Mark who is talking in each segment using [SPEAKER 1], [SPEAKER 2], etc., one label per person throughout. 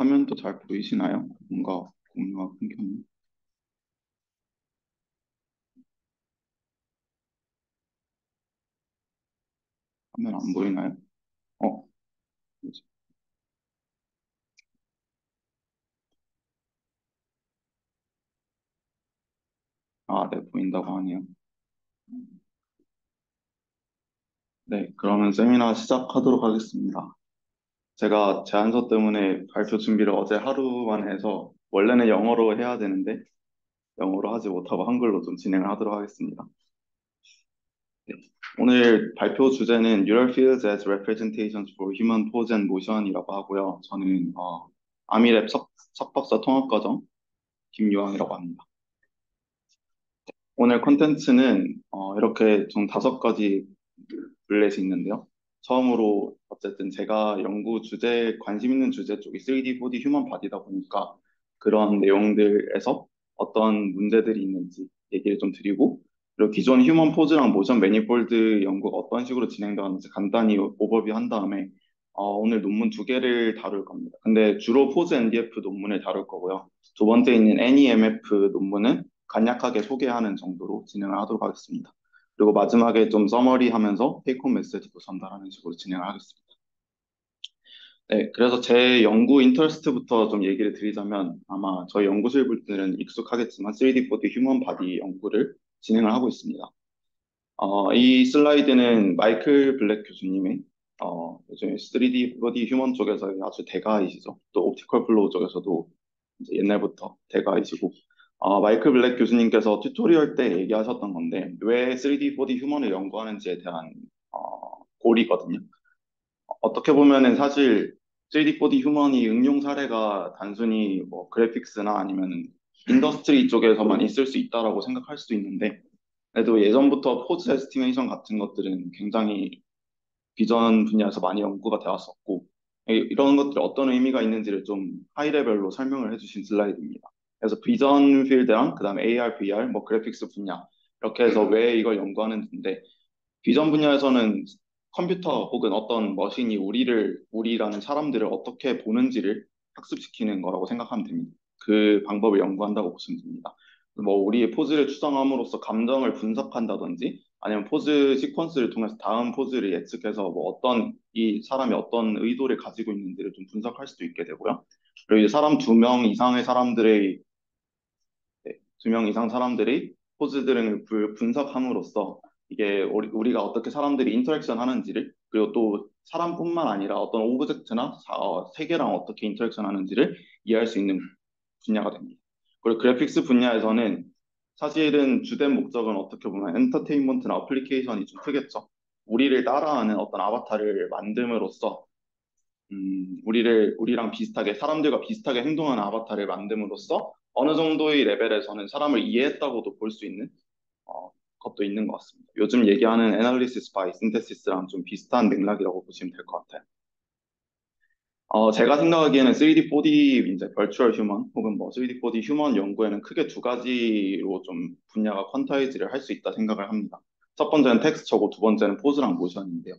[SPEAKER 1] 화면도 잘 보이시나요? 뭔가 공유가 끊겼네. 화면 안 보이나요? 어? 아, 네, 보인다고 하네요. 네, 그러면 세미나 시작하도록 하겠습니다. 제가 제안서 때문에 발표 준비를 어제 하루만 해서 원래는 영어로 해야 되는데 영어로 하지 못하고 한글로 좀 진행을 하도록 하겠습니다. 네, 오늘 발표 주제는 Neural Fields as Representations for Human Pose and Motion이라고 하고요. 저는 어, 아미랩 석, 석박사 통합과정 김유왕이라고 합니다. 오늘 콘텐츠는 어, 이렇게 좀 다섯 가지 bullet이 있는데요. 처음으로 어쨌든 제가 연구 주제, 관심 있는 주제 쪽이 3D, 4D human body다 보니까 그런 내용들에서 어떤 문제들이 있는지 얘기를 좀 드리고 그리고 기존 human pose랑 motion manifold 연구가 어떤 식으로 진행되었는지 간단히 오버뷰 한 다음에 어, 오늘 논문 두 개를 다룰 겁니다. 근데 주로 Pose NDF 논문을 다룰 거고요. 두 번째 있는 NEMF 논문은 간략하게 소개하는 정도로 진행을 하도록 하겠습니다. 그리고 마지막에 좀 summary 하면서 take-home message도 전달하는 식으로 진행을 하겠습니다. 네, 그래서 제 연구 interest부터 좀 얘기를 드리자면 아마 저희 연구실 분들은 익숙하겠지만 3D, 4D human body 연구를 진행을 하고 있습니다. 어, 이 슬라이드는 마이클 블랙 교수님의 어, 요즘 3D, 4D human 쪽에서 아주 대가이시죠. 또 optical flow 쪽에서도 이제 옛날부터 대가이시고 어, 마이클 블랙 교수님께서 tutorial 때 얘기하셨던 건데 왜 3D, 4D human을 연구하는지에 대한 어, 고리거든요. 어떻게 보면은 사실 3D, 4D human이 응용 사례가 단순히 뭐 graphics나 아니면 industry 쪽에서만 있을 수 있다라고 생각할 수도 있는데 그래도 예전부터 pose estimation 같은 것들은 굉장히 비전 분야에서 많이 연구가 되었었고 이런 것들이 어떤 의미가 있는지를 좀 high level로 설명을 해주신 슬라이드입니다. 그래서 vision field랑 그다음에 AR, VR, 뭐 graphics 분야 이렇게 해서 왜 이걸 연구하는데 비전 분야에서는 컴퓨터 혹은 어떤 machine이 우리를 우리라는 사람들을 어떻게 보는지를 학습시키는 거라고 생각하면 됩니다. 그 방법을 연구한다고 보시면 됩니다. 뭐 우리의 포즈를 추정함으로써 감정을 분석한다든지 아니면 pose sequence를 통해서 다음 포즈를 예측해서 뭐 어떤 이 사람이 어떤 의도를 가지고 있는지를 좀 분석할 수도 있게 되고요. 그리고 이제 사람 두 명 이상의 사람들의 네, 두 명 이상 사람들이 포즈들을 분석함으로써 이게 우리, 가 어떻게 사람들이 interaction 하는지를 그리고 또 사람뿐만 아니라 어떤 object나 사, 어, 세계랑 어떻게 interaction 하는지를 이해할 수 있는 분야가 됩니다. 그리고 graphics 분야에서는 사실은 주된 목적은 어떻게 보면 엔터테인먼트나 application이 좀 크겠죠. 우리를 따라하는 어떤 아바타를 만듦으로써 음, 우리를 우리랑 비슷하게 사람들과 비슷하게 행동하는 아바타를 만듦으로써 어느 정도의 레벨에서는 사람을 이해했다고도 볼 수 있는 어, 것도 있는 것 같습니다. 요즘 얘기하는 analysis by synthesis랑 좀 비슷한 맥락이라고 보시면 될 것 같아요. 어, 제가 생각하기에는 3D, 4D 이제 virtual human 혹은 뭐 3D, 4D human 연구에는 크게 두 가지로 좀 분야가 quantize를 할 수 있다 생각을 합니다. 첫 번째는 텍스처고 두 번째는 포즈랑 모션인데요.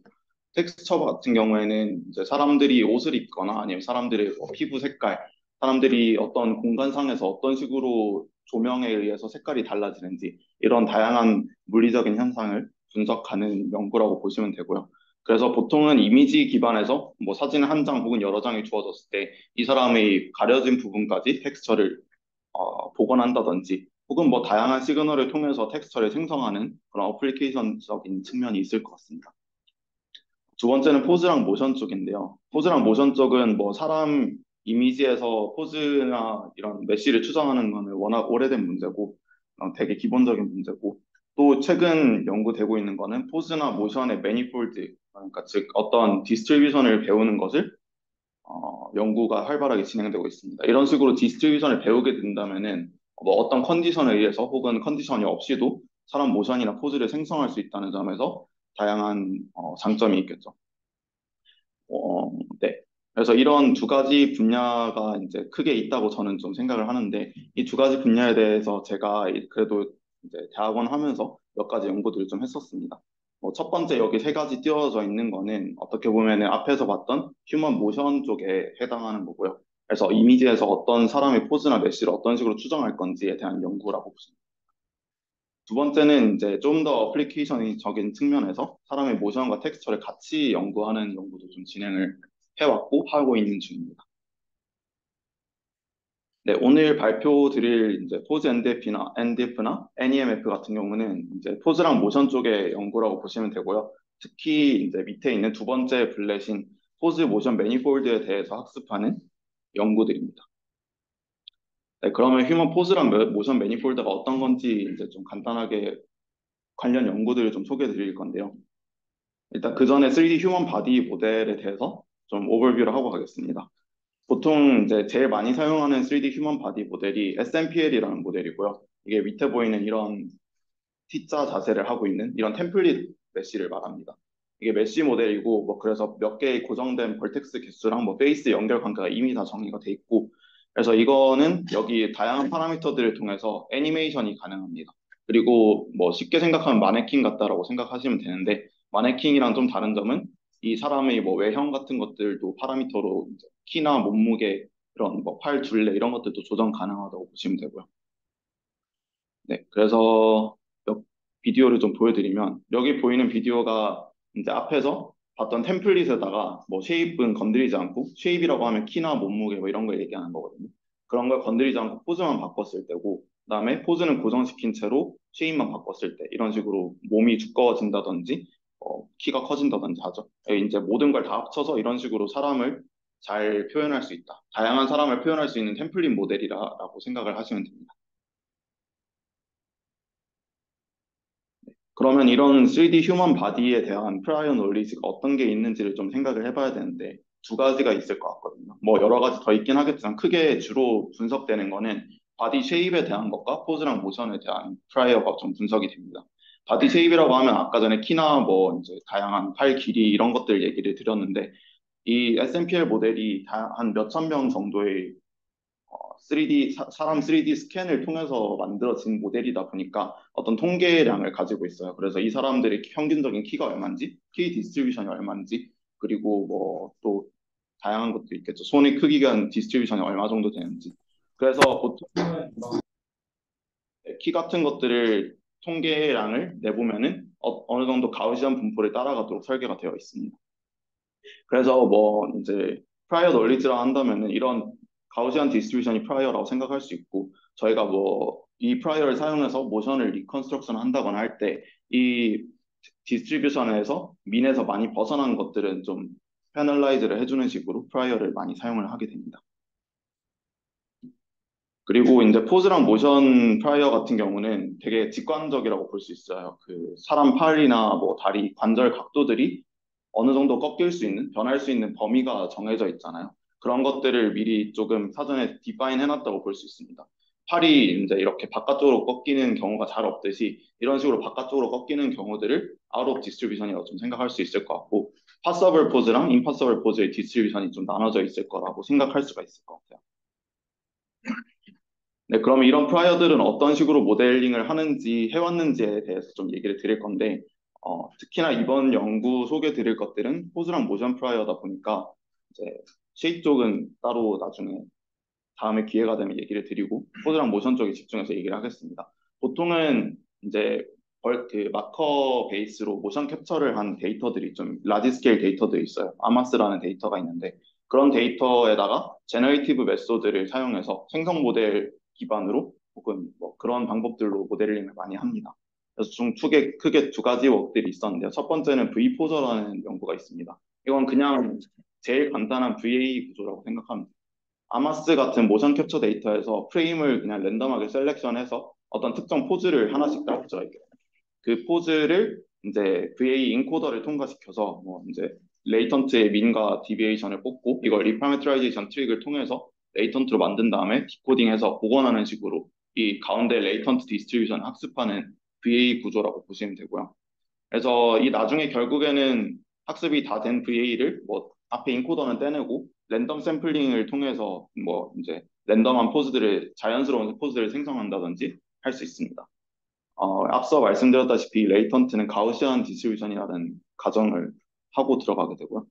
[SPEAKER 1] 텍스처 같은 경우에는 이제 사람들이 옷을 입거나 아니면 사람들의 뭐 피부 색깔, 사람들이 어떤 공간상에서 어떤 식으로 조명에 의해서 색깔이 달라지는지 이런 다양한 물리적인 현상을 분석하는 연구라고 보시면 되고요. 그래서 보통은 이미지 기반에서 뭐 사진 한 장 혹은 여러 장이 주어졌을 때 이 사람의 가려진 부분까지 텍스처를 어, 복원한다든지 혹은 뭐 다양한 signal을 통해서 texture를 생성하는 그런 application적인 측면이 있을 것 같습니다. 두 번째는 포즈랑 모션 쪽인데요. 포즈랑 모션 쪽은 뭐 사람 이미지에서 포즈나 이런 mesh를 추정하는 거는 워낙 오래된 문제고 어, 되게 기본적인 문제고 또 최근 연구되고 있는 거는 포즈나 모션의 manifold 그러니까 즉 어떤 distribution을 배우는 것을 어, 연구가 활발하게 진행되고 있습니다. 이런 식으로 distribution을 배우게 된다면은 뭐 어떤 컨디션에 의해서 혹은 컨디션이 없이도 사람 모션이나 포즈를 생성할 수 있다는 점에서 다양한 어, 장점이 있겠죠. 어, 네. 그래서 이런 두 가지 분야가 이제 크게 있다고 저는 좀 생각을 하는데 이 두 가지 분야에 대해서 제가 그래도 이제 대학원 하면서 몇 가지 연구들을 좀 했었습니다. 뭐 첫 번째 여기 세 가지 띄워져 있는 거는 어떻게 보면은 앞에서 봤던 휴먼 모션 쪽에 해당하는 거고요. 그래서 이미지에서 어떤 사람의 포즈나 메시를 어떤 식으로 추정할 건지에 대한 연구라고 보십니다. 두 번째는 이제 좀 더 application적인 측면에서 사람의 모션과 텍스처를 같이 연구하는 연구도 좀 진행을 해왔고 하고 있는 중입니다. 네, 오늘 발표 드릴 이제 Pose NDF나, NDF나 NEMF 같은 경우는 이제 포즈랑 모션 쪽의 연구라고 보시면 되고요. 특히 이제 밑에 있는 두 번째 bullet인 pose motion manifold에 대해서 학습하는 연구들입니다. 네, 그러면 human pose랑 motion manifold가 어떤 건지 이제 좀 간단하게 관련 연구들을 좀 소개해 드릴 건데요. 일단 그 전에 3D human body model에 대해서 좀 오버뷰를 하고 가겠습니다. 보통 이제 제일 많이 사용하는 3D human body model이 SMPL이라는 모델이고요. 이게 밑에 보이는 이런 T자 자세를 하고 있는 이런 template mesh를 말합니다. 이게 mesh model이고 뭐 그래서 몇 개의 고정된 vertex 개수랑 뭐 face 연결 관계가 이미 다 정의가 돼 있고 그래서 이거는 여기 다양한 파라미터들을 통해서 애니메이션이 가능합니다. 그리고 뭐 쉽게 생각하면 마네킹 같다라고 생각하시면 되는데 마네킹이랑 좀 다른 점은 이 사람의 뭐 외형 같은 것들도 파라미터로 키나 몸무게 이런 뭐 팔 둘레 이런 것들도 조정 가능하다고 보시면 되고요. 네, 그래서 비디오를 좀 보여드리면 여기 보이는 비디오가 이제 앞에서 봤던 template에다가 뭐 shape은 건드리지 않고 shape이라고 하면 키나 몸무게 뭐 이런 걸 얘기하는 거거든요. 그런 걸 건드리지 않고 포즈만 바꿨을 때고 그다음에 포즈는 고정시킨 채로 shape만 바꿨을 때 이런 식으로 몸이 두꺼워진다든지 어, 키가 커진다든지 하죠. 이제 모든 걸 다 합쳐서 이런 식으로 사람을 잘 표현할 수 있다. 다양한 사람을 표현할 수 있는 템플릿 모델이라고 생각을 하시면 됩니다. 그러면 이런 3D human body에 대한 prior knowledge가 어떤 게 있는지를 좀 생각을 해봐야 되는데 두 가지가 있을 것 같거든요. 뭐 여러 가지 더 있긴 하겠지만 크게 주로 분석되는 거는 body shape에 대한 것과 포즈랑 모션에 대한 prior가 좀 분석이 됩니다. body shape이라고 하면 아까 전에 키나 뭐 이제 다양한 팔 길이 이런 것들 얘기를 드렸는데 이 SMPL 모델이 한 몇천 명 정도의 3D 사, 람 3D 스캔을 통해서 만들어진 모델이다 보니까 어떤 통계량을 가지고 있어요. 그래서 이 사람들의 평균적인 키가 얼마인지, 키 distribution이 얼마인지, 그리고 뭐 또 다양한 것도 있겠죠. 손의 크기가 distribution이 얼마 정도 되는지. 그래서 보통 키 같은 것들을 통계량을 내보면은 어, 느 정도 Gaussian 분포를 따라가도록 설계가 되어 있습니다. 그래서 뭐 이제 prior knowledge라 한다면은 이런 Gaussian distribution이 prior라고 생각할 수 있고 저희가 뭐 이 prior를 사용해서 모션을 reconstruction 한다거나 할 때 이 distribution에서 mean에서 많이 벗어난 것들은 좀 penalize를 해주는 식으로 prior를 많이 사용을 하게 됩니다. 그리고 이제 포즈랑 motion prior 같은 경우는 되게 직관적이라고 볼 수 있어요. 그 사람 팔이나 뭐 다리 관절 각도들이 어느 정도 꺾일 수 있는, 변할 수 있는 범위가 정해져 있잖아요. 그런 것들을 미리 조금 사전에 define 해놨다고 볼 수 있습니다. 팔이 이제 이렇게 바깥쪽으로 꺾이는 경우가 잘 없듯이 이런 식으로 바깥쪽으로 꺾이는 경우들을 out distribution이라고 좀 생각할 수 있을 것 같고 possible pose랑 impossible pose의 distribution이 좀 나눠져 있을 거라고 생각할 수가 있을 것 같아요. 네, 그럼 이런 prior들은 어떤 식으로 모델링을 하는지 해왔는지에 대해서 좀 얘기를 드릴 건데 어, 특히나 이번 연구 소개 드릴 것들은 포즈랑 motion prior다 보니까 이제 shape 쪽은 따로 나중에 다음에 기회가 되면 얘기를 드리고 포즈랑 모션 쪽에 집중해서 얘기를 하겠습니다. 보통은 이제 그 marker base로 모션 캡처를 한 데이터들이 좀 large scale 데이터들이 있어요. AMASS라는 데이터가 있는데 그런 데이터에다가 generative method를 사용해서 생성 모델 기반으로 혹은 뭐 그런 방법들로 모델링을 많이 합니다. 그래서 좀 크게, 크게 두 가지 work들이 있었는데요. 첫 번째는 VPoser라는 연구가 있습니다. 이건 그냥 제일 간단한 VAE 구조라고 돼요. AMASS 같은 모션 캡처 데이터에서 프레임을 그냥 랜덤하게 selection해서 어떤 특정 포즈를 하나씩 딱 붙여요. 그 포즈를 이제 VAE 인코더를 통과시켜서 뭐 이제 latent의 mean과 deviation을 뽑고 이걸 reparametrization trick을 통해서 latent로 만든 다음에 decoding해서 복원하는 식으로 이 가운데 latent distribution 학습하는 VAE 구조라고 보시면 되고요. 그래서 이 나중에 결국에는 학습이 다 된 VAE를 뭐 앞에 인코더는 떼내고 랜덤 샘플링을 통해서 뭐 이제 랜덤한 포즈들을 자연스러운 포즈들을 생성한다든지 할 수 있습니다. 어, 앞서 말씀드렸다시피 latent는 Gaussian distribution이라는 가정을 하고 들어가게 되고요.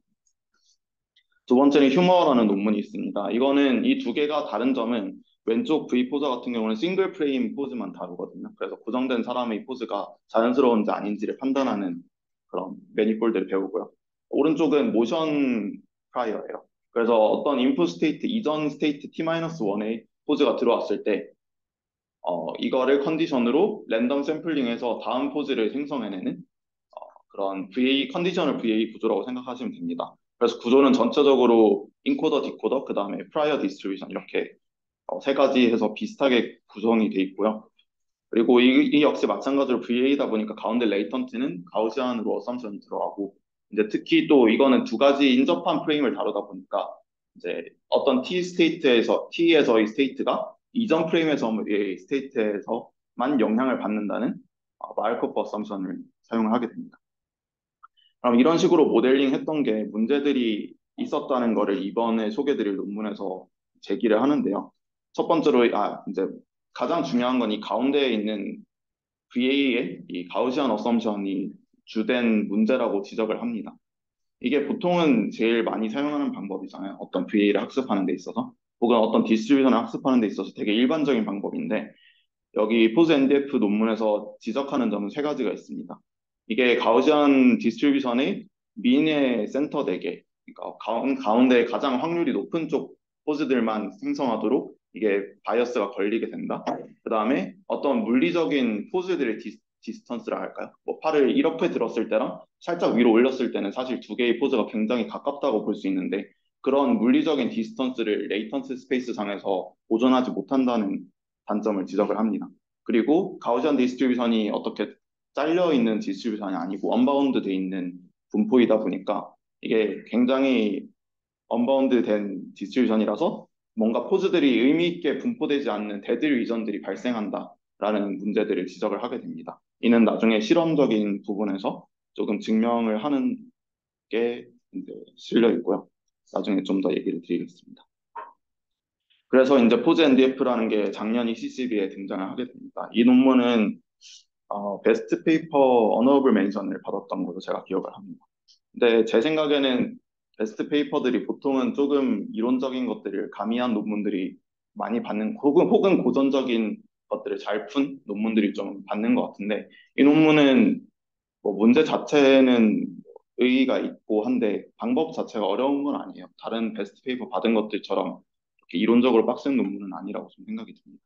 [SPEAKER 1] 두 번째는 HuMoR라는 논문이 있습니다. 이거는 이 두 개가 다른 점은 왼쪽 VPoser 같은 경우는 single frame pose만 다루거든요. 그래서 고정된 사람의 포즈가 자연스러운지 아닌지를 판단하는 그런 manifold를 배우고요. 오른쪽은 motion prior예요. 그래서 어떤 input state 이전 state t-1의 포즈가 들어왔을 때 어, 이거를 condition으로 랜덤 샘플링해서 다음 포즈를 생성해내는 어, 그런 VAE conditional VAE 구조라고 생각하시면 됩니다. 그래서 구조는 전체적으로 인코더, 디코더, 그 다음에 prior distribution 이렇게 어, 세 가지 해서 비슷하게 구성이 돼 있고요. 그리고 이, 이 역시 마찬가지로 VAE다 보니까 가운데 latent는 Gaussian으로 assumption이 들어가고 이제 특히 또 이거는 두 가지 인접한 프레임을 다루다 보니까 이제 어떤 T state에서 T에서의 state가 이전 프레임에서의 state에서만 영향을 받는다는 마르코프 assumption을 사용을 하게 됩니다. 이런 식으로 모델링 했던 게 문제들이 있었다는 거를 이번에 소개드릴 논문에서 제기를 하는데요. 첫 번째로 아 이제 가장 중요한 건 이 가운데에 있는 VAE의 이 Gaussian assumption이 주된 문제라고 지적을 합니다. 이게 보통은 제일 많이 사용하는 방법이잖아요. 어떤 VAE를 학습하는 데 있어서 혹은 어떤 distribution을 학습하는 데 있어서 되게 일반적인 방법인데 여기 Pose-NDF 논문에서 지적하는 점은 세 가지가 있습니다. 이게 Gaussian distribution의 mean의 센터 4개, 그러니까 가운데 가장 확률이 높은 쪽 포즈들만 생성하도록 이게 바이어스가 걸리게 된다. 그 다음에 어떤 물리적인 포즈들의 디, distance라 할까요? 뭐 팔을 이렇게 들었을 때랑 살짝 위로 올렸을 때는 사실 두 개의 포즈가 굉장히 가깝다고 볼 수 있는데 그런 물리적인 distance를 latent space 상에서 보존하지 못한다는 단점을 지적을 합니다. 그리고 Gaussian distribution이 어떻게 잘려 있는 distribution이 아니고 unbound 돼 있는 분포이다 보니까 이게 굉장히 unbounded 된 distribution이라서 뭔가 포즈들이 의미 있게 분포되지 않는 dead region들이 발생한다라는 문제들을 지적을 하게 됩니다. 이는 나중에 실험적인 부분에서 조금 증명을 하는 게 실려 있고요. 나중에 좀 더 얘기를 드리겠습니다. 그래서 이제 Pose NDF라는 게 작년 ECCV에 등장을 하게 됩니다. 이 논문은 어, best paper honorable mention을 받았던 걸로 제가 기억을 합니다. 근데 제 생각에는 best paper들이 보통은 조금 이론적인 것들을 가미한 논문들이 많이 받는 혹은 혹은 고전적인 것들을 잘 푼 논문들이 좀 받는 것 같은데 이 논문은 뭐 문제 자체는 의의가 있고 한데 방법 자체가 어려운 건 아니에요. 다른 best paper 받은 것들처럼 이렇게 이론적으로 빡센 논문은 아니라고 좀 생각이 듭니다.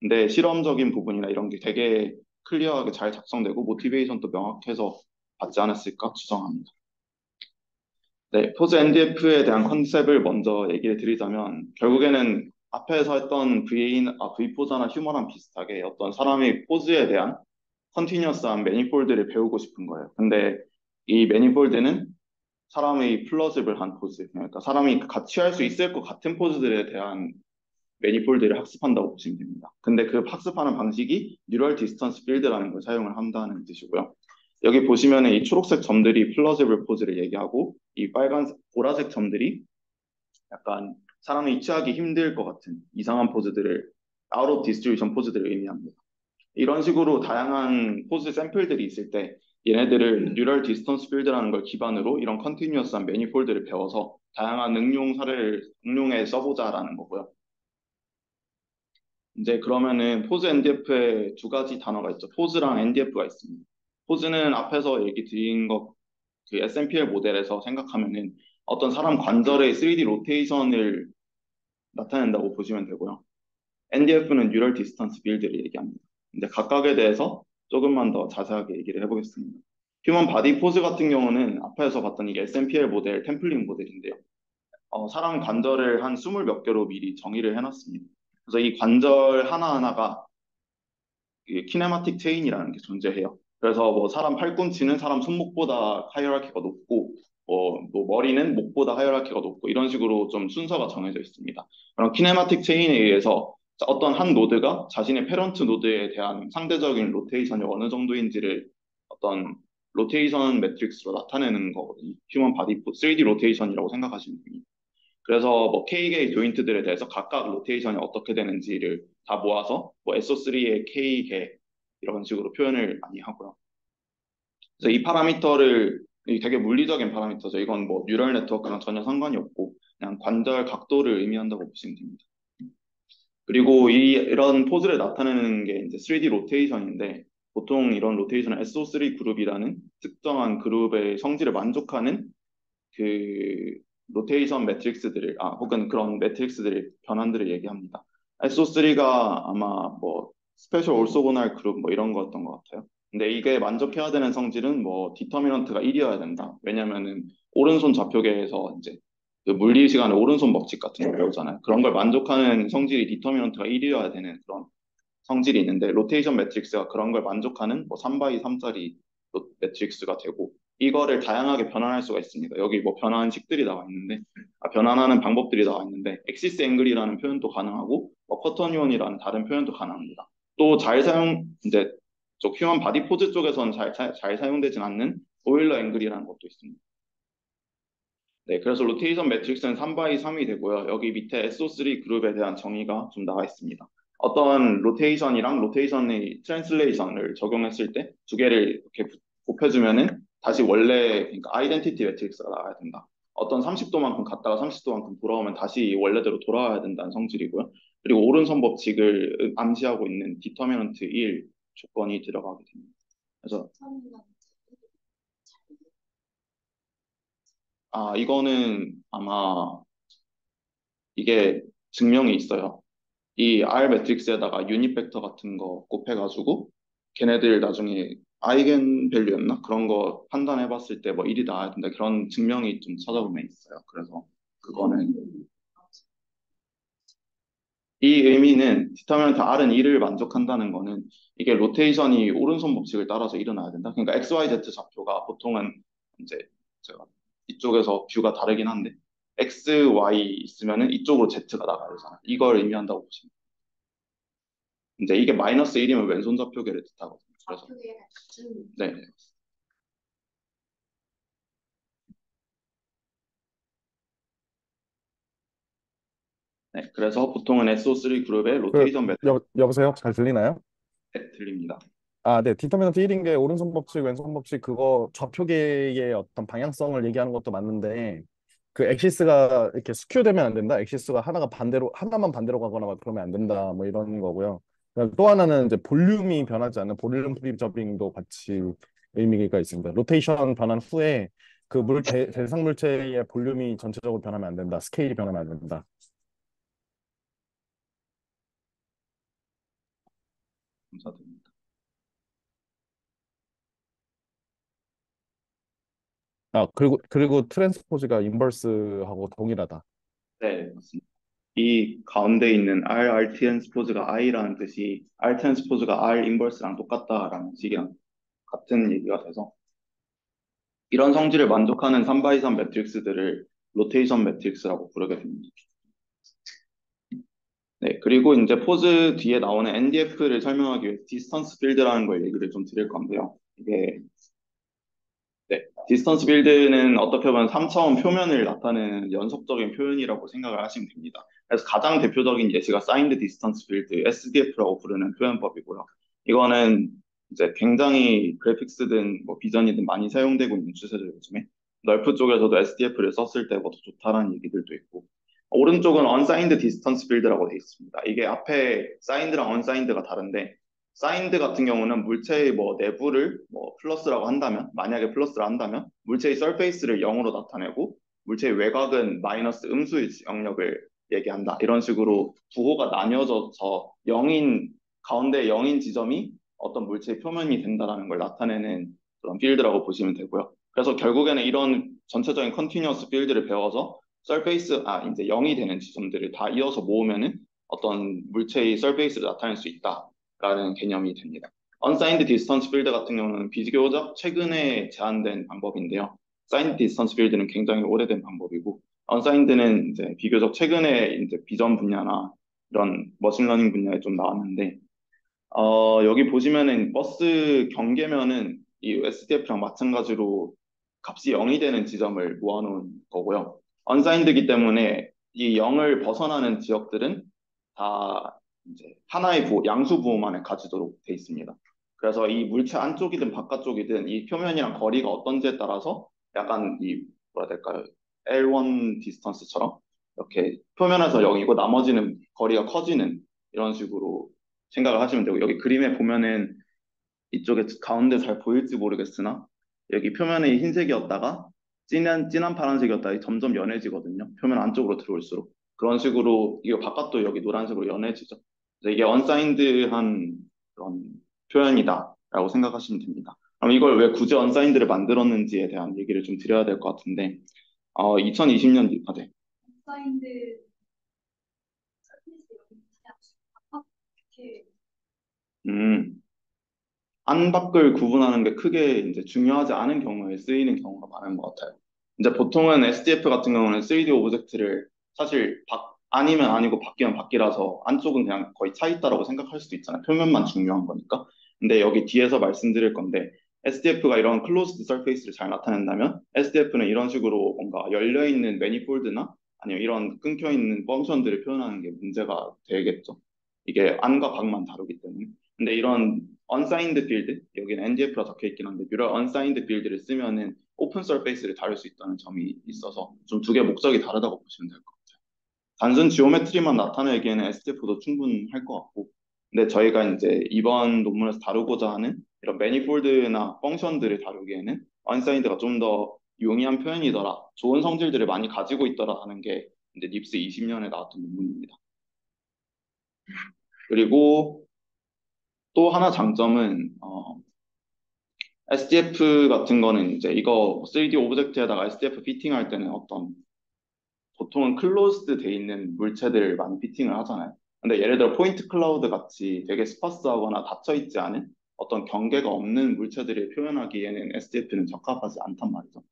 [SPEAKER 1] 근데 실험적인 부분이나 이런 게 되게 clear하게 잘 작성되고 motivation도 명확해서 받지 않았을까 추정합니다. 네, Pose NDF에 대한 concept을 먼저 얘기를 드리자면 결국에는 앞에서 했던 VA, 아, V포즈나 휴머랑 비슷하게 어떤 사람의 포즈에 대한 continuous한 manifold를 배우고 싶은 거예요. 근데 이 manifold는 사람의 plausible한 포즈, 그러니까 사람이 같이 할 수 있을 것 같은 포즈들에 대한 manifold를 학습한다고 보시면 됩니다. 근데 그 학습하는 방식이 neural distance field라는 걸 사용을 한다는 뜻이고요. 여기 보시면 이 초록색 점들이 plausible pose를 얘기하고 이 빨간 보라색 점들이 약간 사람이 취하기 힘들 것 같은 이상한 포즈들을 out of distribution pose들을 의미합니다. 이런 식으로 다양한 포즈 샘플들이 있을 때 얘네들을 neural distance field라는 걸 기반으로 이런 continuous한 manifold를 배워서 다양한 응용 사례를 응용해 써보자라는 거고요. 이제 그러면은 Pose NDF에 두 가지 단어가 있죠. 포즈랑 NDF가 있습니다. 포즈는 앞에서 얘기 드린 것, 그 SMPL 모델에서 생각하면은 어떤 사람 관절의 3D rotation을 나타낸다고 보시면 되고요. NDF는 neural distance field를 얘기합니다. 이제 각각에 대해서 조금만 더 자세하게 얘기를 해보겠습니다. human body pose 같은 경우는 앞에서 봤던 이게 SMPL 모델, template 모델인데요. 어, 사람 관절을 한 20몇 개로 미리 정의를 해놨습니다. 그래서 이 관절 하나하나가 kinematic chain이라는 게 존재해요. 그래서 뭐 사람 팔꿈치는 사람 손목보다 hierarchy가 높고 뭐, 뭐 머리는 목보다 hierarchy가 높고 이런 식으로 좀 순서가 정해져 있습니다. 그럼 kinematic chain에 의해서 어떤 한 노드가 자신의 parent node에 대한 상대적인 rotation이 어느 정도인지를 어떤 rotation matrix로 나타내는 거거든요. 휴먼 바디 3D 로테이션이라고 생각하시면 됩니다. 그래서 뭐 K개의 joint들에 대해서 각각 rotation이 어떻게 되는지를 다 모아서 뭐 SO3의 K개 이런 식으로 표현을 많이 하고요. 그래서 이 파라미터를 이 되게 물리적인 파라미터죠. 이건 뭐 neural network랑 전혀 상관이 없고 그냥 관절 각도를 의미한다고 보시면 됩니다. 그리고 이, 이런 포즈를 나타내는 게 이제 3D rotation인데 보통 이런 rotation은 SO3 그룹이라는 특정한 그룹의 성질을 만족하는 그 rotation matrix들을 아 혹은 그런 matrix들의 변환들을 얘기합니다. SO3가 아마 뭐 special orthogonal group 뭐 이런 거였던 것 같아요. 근데 이게 만족해야 되는 성질은 뭐 determinant가 1이어야 된다. 왜냐면은 오른손 좌표계에서 이제 그 물리 시간에 오른손 법칙 같은 거 배우잖아요. 그런 걸 만족하는 성질이 determinant가 1이어야 되는 그런 성질이 있는데 rotation matrix가 그런 걸 만족하는 뭐 3 by 3짜리 matrix가 되고 이거를 다양하게 변환할 수가 있습니다. 여기 뭐 변환 식들이 나와 있는데 아, 변환하는 방법들이 나와 있는데 axis angle이라는 표현도 가능하고 뭐 quaternion이라는 다른 표현도 가능합니다. 또 잘 사용 이제 쪽 human body pose 쪽에서는 잘, 잘, 잘 사용되진 않는 Euler angle이라는 것도 있습니다. 네, 그래서 rotation matrix는 3 by 3이 되고요. 여기 밑에 SO3 그룹에 대한 정의가 좀 나와 있습니다. 어떤 rotation이랑 rotation의 transpose를 적용했을 때 두 개를 이렇게 곱해주면은 다시 원래 그러니까 identity matrix가 나와야 된다. 어떤 30도만큼 갔다가 30도만큼 돌아오면 다시 원래대로 돌아와야 된다는 성질이고요. 그리고 오른손 법칙을 암시하고 있는 determinant 1 조건이 들어가게 됩니다. 그래서 아 이거는 아마 이게 증명이 있어요. 이 R 매트릭스에다가 유닛 벡터 같은 거 곱해가지고 걔네들 나중에 eigenvalue였나? 그런 거 판단해 봤을 때 뭐 1이 나와야 된다. 그런 증명이 좀 찾아보면 있어요. 그래서 그거는 이 의미는 determinant R은 1을 만족한다는 거는 이게 rotation이 오른손 법칙을 따라서 일어나야 된다. 그러니까 XYZ 좌표가 보통은 이제 제가 이쪽에서 뷰가 다르긴 한데 X, Y 있으면은 이쪽으로 Z가 나가야 되잖아. 이걸 의미한다고 보시면 이제 이게 마이너스 1이면 왼손 좌표계를 뜻하거든요. 그래서 네. 네. 네, 그래서 보통은 SO3 그룹의 로테이션 매트
[SPEAKER 2] 여, 여보세요? 잘 들리나요?
[SPEAKER 1] 네, 들립니다.
[SPEAKER 2] 아, 네. determinant 1인 게 오른손 법칙, 왼손 법칙 그거 좌표계의 어떤 방향성을 얘기하는 것도 맞는데 그 axis가 이렇게 skew되면 안 된다. axis가 하나가 반대로 하나만 반대로 가거나 그러면 안 된다. 뭐 이런 거고요. 또 하나는 이제 볼륨이 변하지 않는 volume preserving도 같이 의미가 있습니다. 로테이션 변한 후에 그물 대상 물체의 볼륨이 전체적으로 변하면 안 된다. 스케일이 변하면 안 된다.
[SPEAKER 1] 감사드립니다.
[SPEAKER 2] 아, 그리고 그리고 transpose가 inverse하고 동일하다.
[SPEAKER 1] 네, 맞습니다. 이 가운데 있는 R, R transpose가 I라는 뜻이 R 트랜스포즈가 R 인버스랑 똑같다라는 식이랑 같은 얘기가 돼서 이런 성질을 만족하는 3 by 3 matrix들을 rotation matrix라고 부르게 됩니다. 네, 그리고 이제 포즈 뒤에 나오는 NDF를 설명하기 위해 distance field라는 걸 얘기를 좀 드릴 건데요. 이게 네, distance field는 어떻게 보면 3차원 표면을 나타내는 연속적인 표현이라고 생각을 하시면 됩니다. 그래서 가장 대표적인 예시가 signed distance field, SDF라고 부르는 표현법이고요. 이거는 이제 굉장히 그래픽스든 뭐 비전이든 많이 사용되고 있는 추세죠, 요즘에. NeRF 쪽에서도 SDF를 썼을 때보다 좋다라는 얘기들도 있고. 오른쪽은 unsigned distance field라고 되어 있습니다. 이게 앞에 signed랑 unsigned가 다른데 signed 같은 경우는 물체의 뭐 내부를 뭐 플러스라고 한다면 만약에 플러스를 한다면 물체의 surface를 0으로 나타내고 물체의 외곽은 마이너스 음수의 영역을 얘기한다. 이런 식으로 부호가 나뉘어져서 0인 가운데 0인 지점이 어떤 물체의 표면이 된다는 걸 나타내는 그런 필드라고 보시면 되고요. 그래서 결국에는 이런 전체적인 continuous field를 배워서 surface 아 이제 0이 되는 지점들을 다 이어서 모으면은 어떤 물체의 surface를 나타낼 수 있다. 라는 개념이 됩니다. unsigned distance field 같은 경우는 비교적 최근에 제안된 방법인데요. signed distance field는 굉장히 오래된 방법이고 unsigned는 이제 비교적 최근에 이제 비전 분야나 이런 머신러닝 분야에 좀 나왔는데 어, 여기 보시면은 버스 경계면은 이 SDF랑 마찬가지로 값이 0이 되는 지점을 모아놓은 거고요. unsigned이기 때문에 이 0을 벗어나는 지역들은 다 이제 하나의 부호, 양수 부호만을 가지도록 돼 있습니다. 그래서 이 물체 안쪽이든 바깥쪽이든 이 표면이랑 거리가 어떤지에 따라서 약간 이 뭐라 될까요? L1 디스턴스처럼 이렇게 표면에서 0이고 나머지는 거리가 커지는 이런 식으로 생각을 하시면 되고 여기 그림에 보면은 이쪽에 가운데 잘 보일지 모르겠으나 여기 표면이 흰색이었다가 진한 진한 파란색이었다가 점점 연해지거든요. 표면 안쪽으로 들어올수록 그런 식으로 이거 바깥도 여기 노란색으로 연해지죠. 이게 언사인드한 그런 표현이다라고 생각하시면 됩니다. 그럼 이걸 왜 굳이 언사인드를 만들었는지에 대한 얘기를 좀 드려야 될 것 같은데 어, 2020년 아, 네.
[SPEAKER 3] 사인드 서비스 여기 그냥 이렇게
[SPEAKER 1] 음, 안팎을 구분하는 게 크게 이제 중요하지 않은 경우에 쓰이는 경우가 많은 것 같아요. 이제 보통은 SDF 같은 경우는 3D 오브젝트를 사실 바, 안이면 안이고 밖이면 밖이라서 안쪽은 그냥 거의 차 있다라고 생각할 수도 있잖아요. 표면만 중요한 거니까. 근데 여기 뒤에서 말씀드릴 건데 SDF가 이런 closed surface를 잘 나타낸다면 SDF는 이런 식으로 뭔가 열려 있는 manifold나 아니면 이런 끊겨 있는 function들을 표현하는 게 문제가 되겠죠. 이게 안과 밖만 다르기 때문에. 근데 이런 unsigned field, 여기는 NDF라 적혀 있긴 한데 이런 unsigned field를 쓰면은 open surface를 다룰 수 있다는 점이 있어서 좀 두 개 목적이 다르다고 보시면 될 것 같아요. 단순 geometry만 나타내기에는 SDF도 충분할 것 같고 근데 저희가 이제 이번 논문에서 다루고자 하는 이런 manifold나 function들을 다루기에는 unsigned가 좀 더 용이한 표현이더라, 좋은 성질들을 많이 가지고 있더라 하는 게 이제 NeurIPS 20년에 나왔던 논문입니다. 그리고 또 하나 장점은 어, SDF 같은 거는 이제 이거 3D 오브젝트에다가 SDF 피팅할 때는 어떤 보통은 closed 돼 있는 물체들을 많이 fitting을 하잖아요. 근데 예를 들어 point cloud 같이 되게 sparse하거나 닫혀 있지 않은 어떤 경계가 없는 물체들을 표현하기에는 SDF는 적합하지 않단 말이죠.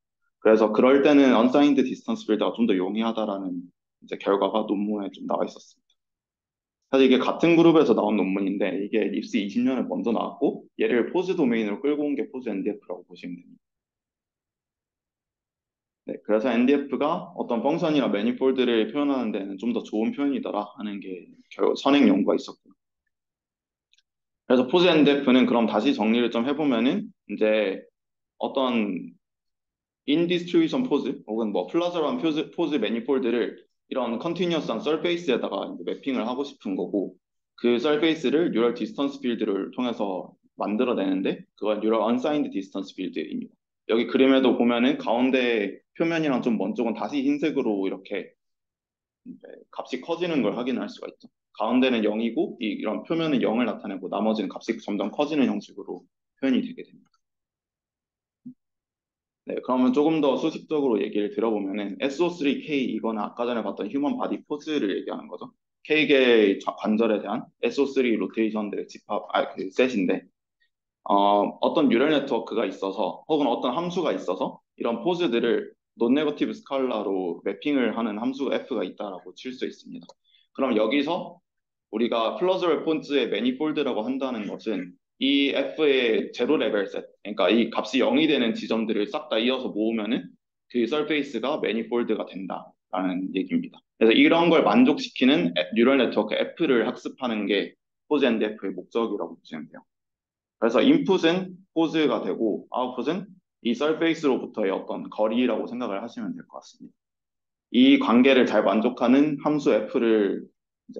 [SPEAKER 1] 그래서 그럴 때는 unsigned distance field가 좀 더 용이하다라는 이제 결과가 논문에 좀 나와 있었습니다. 사실 이게 같은 그룹에서 나온 논문인데 이게 NeurIPS 20년에 먼저 나왔고 얘를 포즈 도메인으로 끌고 온 게 포즈 NDF라고 보시면 됩니다. 네, 그래서 NDF가 어떤 function이나 manifold를 표현하는 데는 좀 더 좋은 표현이더라 하는 게 결국 선행 연구가 있었고요. 그래서 포즈 NDF는 그럼 다시 정리를 좀 해보면은 이제 어떤 in-distribution pose 혹은 뭐 plausible한 pose, pose manifold를 이런 continuous한 surface에다가 mapping을 하고 싶은 거고 그 surface를 neural distance field를 통해서 만들어내는데 그건 neural unsigned distance field입니다. 여기 그림에도 보면은 가운데 표면이랑 좀 먼 쪽은 다시 흰색으로 이렇게 값이 커지는 걸 확인할 수가 있죠. 가운데는 0이고 이, 이런 표면은 0을 나타내고 나머지는 값이 점점 커지는 형식으로 표현이 되게 됩니다. 네, 그러면 조금 더 수식적으로 얘기를 들어보면은 SO3K 이거는 아까 전에 봤던 human body pose를 얘기하는 거죠. K개의 관절에 대한 SO3 로테이션들의 집합, 아, 그 set인데 어, 어떤 neural network가 있어서 혹은 어떤 함수가 있어서 이런 포즈들을 논 네거티브 스칼라로 매핑을 하는 함수가 F가 있다라고 칠 수 있습니다. 그럼 여기서 우리가 plausible pose의 manifold라고 한다는 것은 이 F의 zero level set, 그러니까 이 값이 0이 되는 지점들을 싹 다 이어서 모으면은 그 surface가 manifold가 된다라는 얘기입니다. 그래서 이런 걸 만족시키는 neural network F를 학습하는 게 포즈 NDF의 목적이라고 보시면 돼요. 그래서 인풋은 포즈가 되고 아웃풋은 이 surface로부터의 어떤 거리라고 생각을 하시면 될 것 같습니다. 이 관계를 잘 만족하는 함수 F를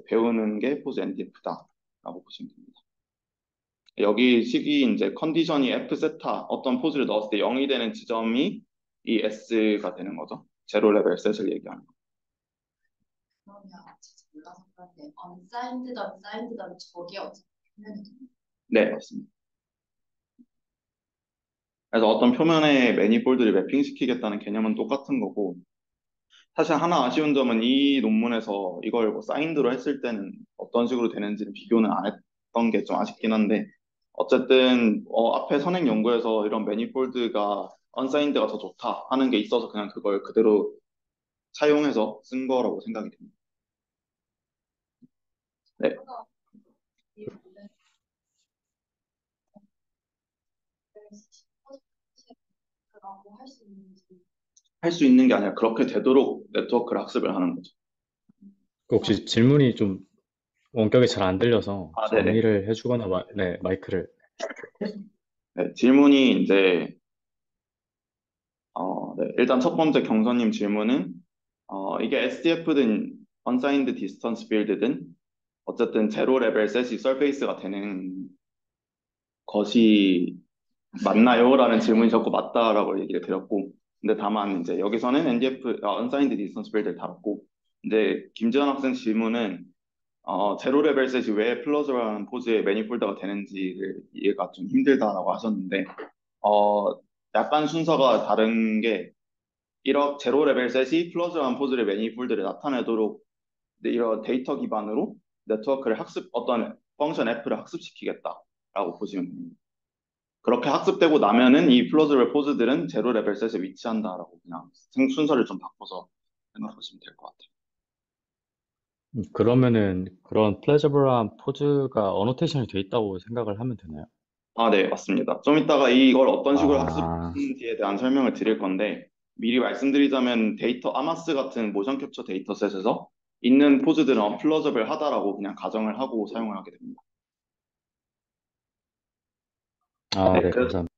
[SPEAKER 1] 배우는 게 포즈 NDF다라고 보시면 됩니다. 여기 식이 이제 컨디션이 F 세타 어떤 포즈를 넣었을 때 0이 되는 지점이 이 S가 되는 거죠. zero level set을 얘기하는 거.
[SPEAKER 3] 그러면 진짜 몰라서 그런데 unsigned, unsigned 저게 어떻게 표현이 돼요?
[SPEAKER 1] 네, 맞습니다. 그래서 어떤 표면에 매니폴드를 매핑시키겠다는 개념은 똑같은 거고 사실 하나 아쉬운 점은 이 논문에서 이걸 뭐 사인드로 했을 때는 어떤 식으로 되는지는 비교는 안 했던 게 좀 아쉽긴 한데 어쨌든 어, 앞에 선행 연구에서 이런 매니폴드가 언사인드가 더 좋다 하는 게 있어서 그냥 그걸 그대로 사용해서 쓴 거라고 생각이 됩니다. 네.
[SPEAKER 3] 그라고 할 수 있는지
[SPEAKER 1] 할 수 있는 게 아니라 그렇게 되도록 네트워크를 학습을 하는 거죠.
[SPEAKER 4] 그 혹시 질문이 좀 원격이 잘 안 들려서
[SPEAKER 1] 아, 네네.
[SPEAKER 4] 정리를 해주거나 마, 네, 마이크를
[SPEAKER 1] 네, 질문이 이제 어, 네. 일단 첫 번째 경선님 질문은 어, 이게 SDF든 Unsigned Distance Field든 어쨌든 zero level set이 surface가 되는 것이 맞나요? 라는 질문이셨고 맞다라고 얘기를 드렸고 근데 다만 이제 여기서는 NDF 아, Unsigned Distance Field를 다뤘고 근데 김지현 학생 질문은 어, zero level set이 왜 plausible한 포즈의 manifold가 되는지를 이해가 좀 힘들다라고 하셨는데 어, 약간 순서가 다른 게 이런 zero level set이 plausible한 포즈의 manifold를 나타내도록 이런 데이터 기반으로 네트워크를 학습 어떤 function F를 학습시키겠다라고 보시면 됩니다. 그렇게 학습되고 나면은 이 plausible 포즈들은 zero level set에 위치한다라고 그냥 생- 순서를 좀 바꿔서 생각하시면 될 것 같아요.
[SPEAKER 4] 음, 그러면은 그런 plausible한 포즈가 annotation이 돼 있다고 생각을 하면 되나요?
[SPEAKER 1] 아, 네, 맞습니다. 좀 이따가 이걸 어떤 식으로
[SPEAKER 4] 아,
[SPEAKER 1] 학습하는지에 대한 설명을 드릴 건데, 미리 말씀드리자면 데이터, AMASS 같은 motion capture dataset에서 있는 포즈들은 어, plausible 하다라고 그냥 가정을 하고 사용을 하게 됩니다.
[SPEAKER 4] 아,
[SPEAKER 1] 네,
[SPEAKER 4] 네,
[SPEAKER 1] 그래서,
[SPEAKER 4] 감사합니다.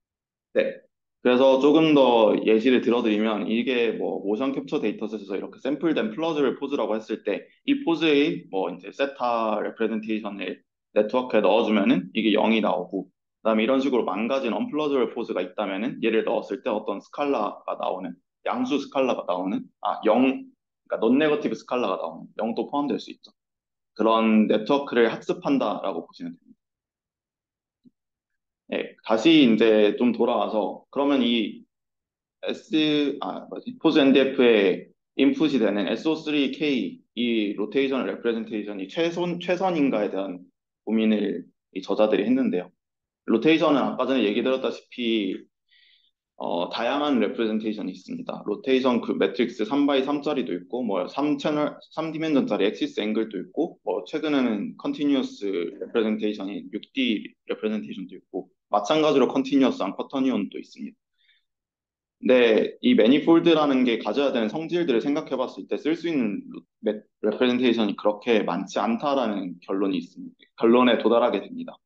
[SPEAKER 1] 네. 그래서 조금 더 예시를 들어드리면, 이게 뭐 motion capture dataset에서 이렇게 샘플된 plausible pose라고 했을 때, 이 포즈의 뭐 이제 theta representation을 네트워크에 넣어주면은 이게 0이 나오고, 그다음에 이런 식으로 망가진 unplausible pose가 있다면은 얘를 넣었을 때 어떤 스칼라가 나오는 양수 스칼라가 나오는 아 0, 그러니까 non-negative 스칼라가 나오는 0도 포함될 수 있죠. 그런 네트워크를 학습한다라고 보시면 됩니다. 네, 다시 이제 좀 돌아와서 그러면 이 S 아 뭐지 포즈 NDF의 인풋이 되는 SO3K 이 rotation representation이 최선 최선인가에 대한 고민을 이 저자들이 했는데요. rotation은 아까 전에 얘기 드렸다시피 어, 다양한 representation이 있습니다. 로테이션 그 매트릭스 3x 3짜리도 있고 뭐 3채널 3 dimension짜리 axis angle도 있고 뭐 최근에는 컨티뉴어스 레프레젠테이션이 6D 레프레젠테이션도 있고 마찬가지로 continuous한 quaternion도 있습니다. 근데 이 manifold라는 게 가져야 되는 성질들을 생각해 봤을 때 쓸 수 있는 representation이 그렇게 많지 않다라는 결론이 있습니다. 결론에 도달하게 됩니다.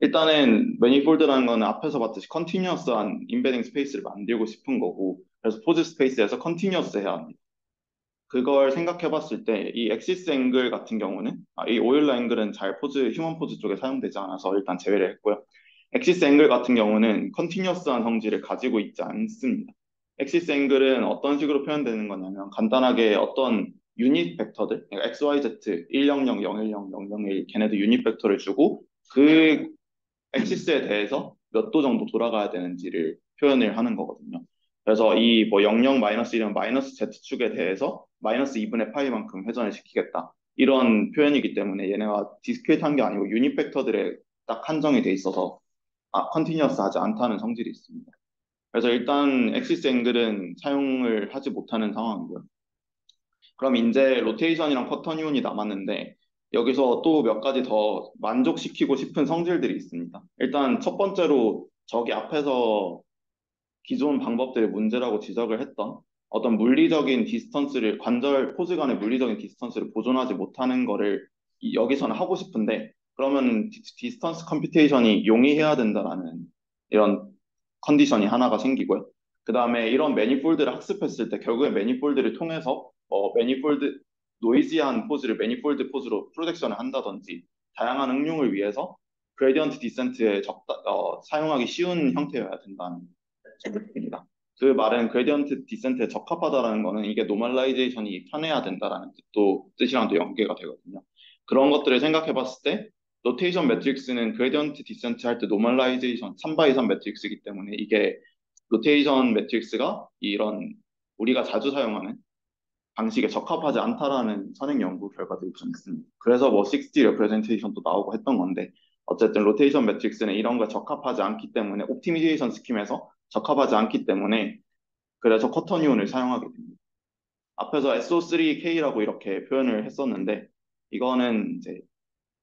[SPEAKER 1] 일단은 manifold라는 거는 앞에서 봤듯이 continuous한 embedding space를 만들고 싶은 거고 그래서 pose space에서 continuous 해야 합니다. 그걸 생각해 봤을 때 이 axis angle 같은 경우는 아, 이 Euler angle은 잘 포즈 human pose 쪽에 사용되지 않아서 일단 제외를 했고요. axis angle 같은 경우는 continuous한 성질을 가지고 있지 않습니다. axis angle은 어떤 식으로 표현되는 거냐면 간단하게 어떤 unit vector들, 그러니까 x, y, z, 100, 010, 001 걔네들 unit vector를 주고 그 엑시스에 대해서 몇 도 정도 돌아가야 되는지를 표현을 하는 거거든요. 그래서 이 뭐 00 마이너스 1은 마이너스 z축에 대해서 마이너스 2분의 파이만큼 회전을 시키겠다. 이런 표현이기 때문에 얘네가 discrete한 게 아니고 unit vector들에 딱 한정이 돼 있어서 아, continuous 하지 않다는 성질이 있습니다. 그래서 일단 axis angle은 사용을 하지 못하는 상황이고요. 그럼 이제 rotation이랑 quaternion이 남았는데 여기서 또 몇 가지 더 만족시키고 싶은 성질들이 있습니다. 일단 첫 번째로 저기 앞에서 기존 방법들의 문제라고 지적을 했던 어떤 물리적인 distance를 관절 포즈 간의 물리적인 distance를 보존하지 못하는 거를 여기서는 하고 싶은데 그러면 distance computation이 용이해야 된다라는 이런 컨디션이 하나가 생기고요. 그 다음에 이런 manifold를 학습했을 때 결국에 manifold를 통해서 어, manifold noisy한 포즈를 manifold pose로 projection을 한다든지 다양한 응용을 위해서 gradient descent에 적다, 어, 사용하기 쉬운 형태여야 된다는 점입니다. 그 말은 gradient descent에 적합하다라는 거는 이게 normalization이 편해야 된다라는 뜻도 뜻이랑도 연계가 되거든요. 그런 것들을 생각해 봤을 때 rotation matrix는 gradient descent 할 때 노멀라이제이션 3x 3 매트릭스이기 때문에 이게 rotation matrix가 이런 우리가 자주 사용하는 방식에 적합하지 않다라는 선행 연구 결과들이 좀 있습니다. 그래서 뭐 6D representation도 나오고 했던 건데 어쨌든 rotation matrix는 이런 거에 적합하지 않기 때문에 optimization scheme에서 적합하지 않기 때문에 그래서 quaternion을 사용하게 됩니다. 앞에서 SO3K라고 이렇게 표현을 했었는데 이거는 이제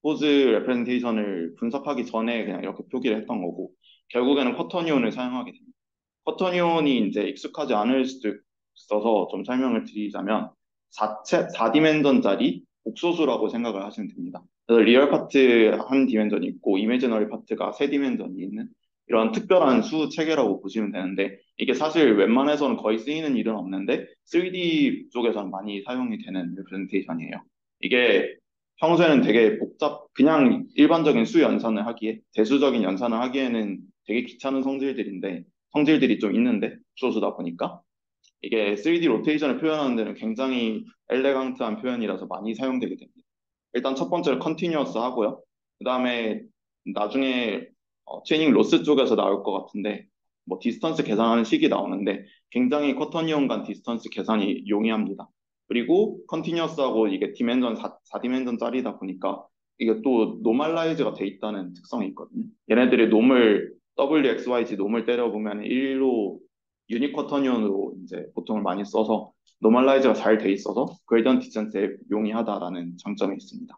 [SPEAKER 1] pose representation을 분석하기 전에 그냥 이렇게 표기를 했던 거고 결국에는 quaternion을 사용하게 됩니다. quaternion이 이제 익숙하지 않을 수도 있어서 좀 설명을 드리자면 4채, 4 dimension짜리 복소수라고 생각을 하시면 됩니다. 그래서 real part 한 dimension이 있고 imaginary part가 세 dimension이 있는 이런 특별한 수 체계라고 보시면 되는데 이게 사실 웬만해서는 거의 쓰이는 일은 없는데 3D 쪽에서는 많이 사용이 되는 representation이에요. 이게 평소에는 되게 복잡, 그냥 일반적인 수 연산을 하기에, 대수적인 연산을 하기에는 되게 귀찮은 성질들인데, 성질들이 좀 있는데, 사원수다 보니까, 이게 3D rotation을 표현하는 데는 굉장히 elegant한 표현이라서 많이 사용되게 됩니다. 일단 첫 번째로 continuous 하고요. 그 다음에 나중에 어, training loss 쪽에서 나올 것 같은데, 뭐 distance 계산하는 식이 나오는데, 굉장히 quaternion 간 distance 계산이 용이합니다. 그리고 continuous하고 이게 dimension 4, 4dimension 짜리다 보니까 이게 또 normalize가 돼 있다는 특성이 있거든요. 얘네들이 놈을 WXYZ 놈을 때려보면 1로 unit quaternion으로 이제 보통을 많이 써서 normalize가 잘 돼 있어서 gradient descent에 용이하다라는 장점이 있습니다.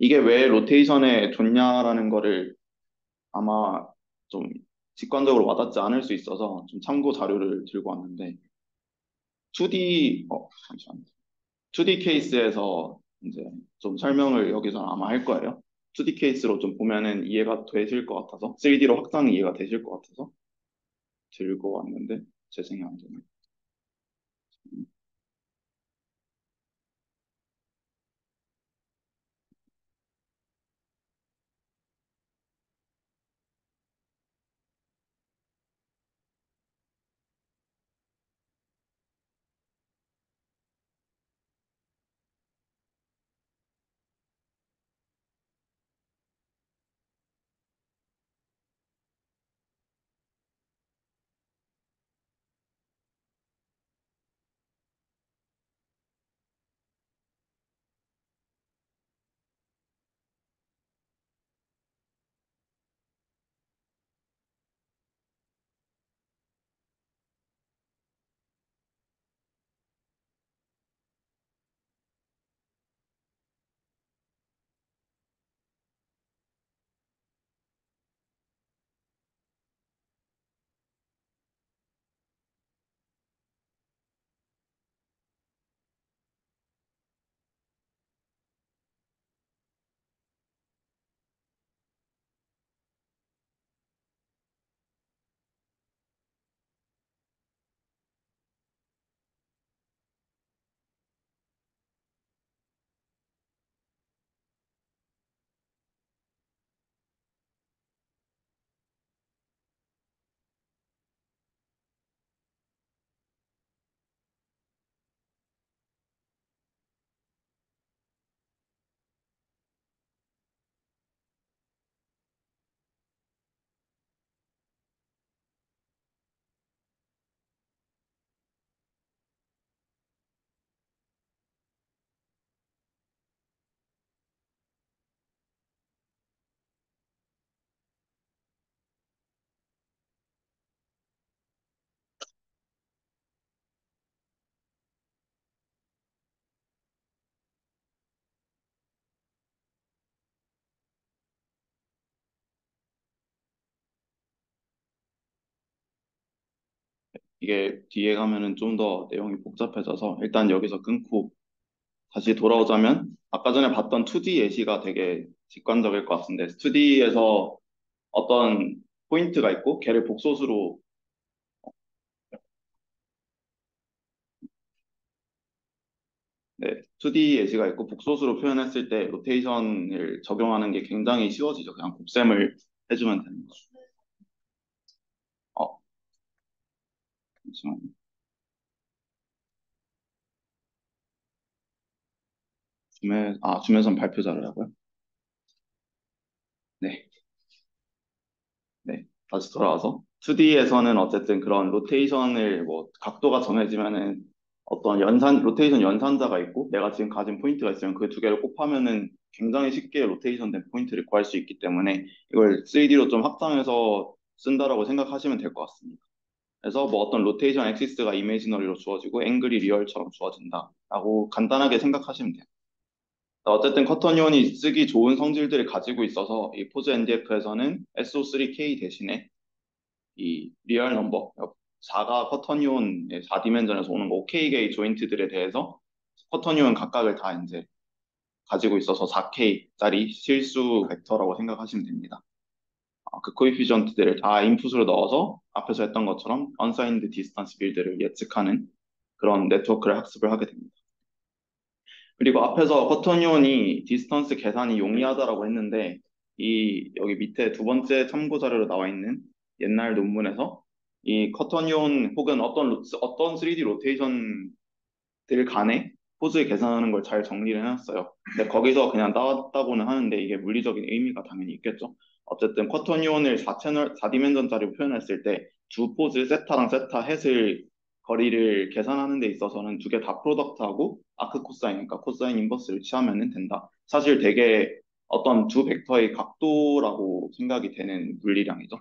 [SPEAKER 1] 이게 왜 rotation에 좋냐라는 거를 아마 좀 직관적으로 와닿지 않을 수 있어서 좀 참고 자료를 들고 왔는데 2D 어 잠시만요. 2D 케이스에서 이제 좀 설명을 여기서 아마 할 거예요. 2D 케이스로 좀 보면은 이해가 되실 것 같아서 3D로 확장 이해가 되실 것 같아서 들고 왔는데 재생이 안 되네. 이게 뒤에 가면은 좀 더 내용이 복잡해져서 일단 여기서 끊고 다시 돌아오자면 아까 전에 봤던 2D 예시가 되게 직관적일 것 같은데 2D에서 어떤 포인트가 있고 걔를 복소수로 네, 2D 예시가 있고 복소수로 표현했을 때 로테이션을 적용하는 게 굉장히 쉬워지죠. 그냥 곱셈을 해주면 되는 거죠. 어, 잠시만요. 줌에, 아, 줌에선 발표 자료라고요? 네. 네. 다시 돌아와서 2D에서는 어쨌든 그런 rotation을 뭐 각도가 정해지면은 어떤 연산, 로테이션 연산자가 있고 내가 지금 가진 포인트가 있으면 그 두 개를 곱하면은 굉장히 쉽게 로테이션 된 포인트를 구할 수 있기 때문에 이걸 3D로 좀 확장해서 쓴다라고 생각하시면 될 것 같습니다. 그래서 뭐 어떤 rotation axis가 imaginary로 주어지고 앵글이 real처럼 주어진다라고 간단하게 생각하시면 돼요. 어쨌든 quaternion이 쓰기 좋은 성질들을 가지고 있어서 이 Pose NDF에서는 SO3K 대신에 이 리얼 넘버 4가 커터니온의 4디멘전에서 오는 OK게이 조인트들에 대해서 quaternion 각각을 다 이제 가지고 있어서 4K짜리 실수 벡터라고 생각하시면 됩니다. 어, 그 coefficient들을 다 input으로 넣어서 앞에서 했던 것처럼 unsigned distance field를 예측하는 그런 네트워크를 학습을 하게 됩니다. 그리고 앞에서 quaternion이 distance 계산이 용이하다라고 했는데 이 여기 밑에 두 번째 참고 자료로 나와 있는 옛날 논문에서 이 quaternion 혹은 어떤 로- 어떤 3D 로테이션들 간에 포즈 계산하는 걸 잘 정리를 해놨어요. 근데 거기서 그냥 따왔다고는 하는데 이게 물리적인 의미가 당연히 있겠죠. 어쨌든 quaternion을 4채널 4dimension짜리로 표현했을 때 두 포즈 세타랑 세타 hat을 거리를 계산하는 데 있어서는 두 개 dot product하고 arc cosine이니까 cosine inverse를 취하면 된다. 사실 되게 어떤 두 벡터의 각도라고 생각이 되는 물리량이죠.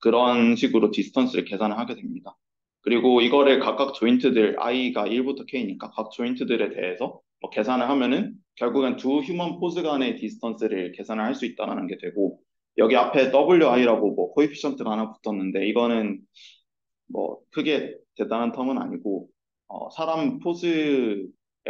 [SPEAKER 1] 그런 식으로 distance를 계산을 하게 됩니다. 그리고 이거를 각각 joint들 i가 1부터 k니까 각 joint들에 대해서 뭐 계산을 하면은 결국엔 두 human 포즈 간의 distance를 계산을 할 수 있다는 게 되고 여기 앞에 wi라고 뭐 coefficient가 하나 붙었는데 이거는 뭐 크게 대단한 term은 아니고 어, 사람 포즈에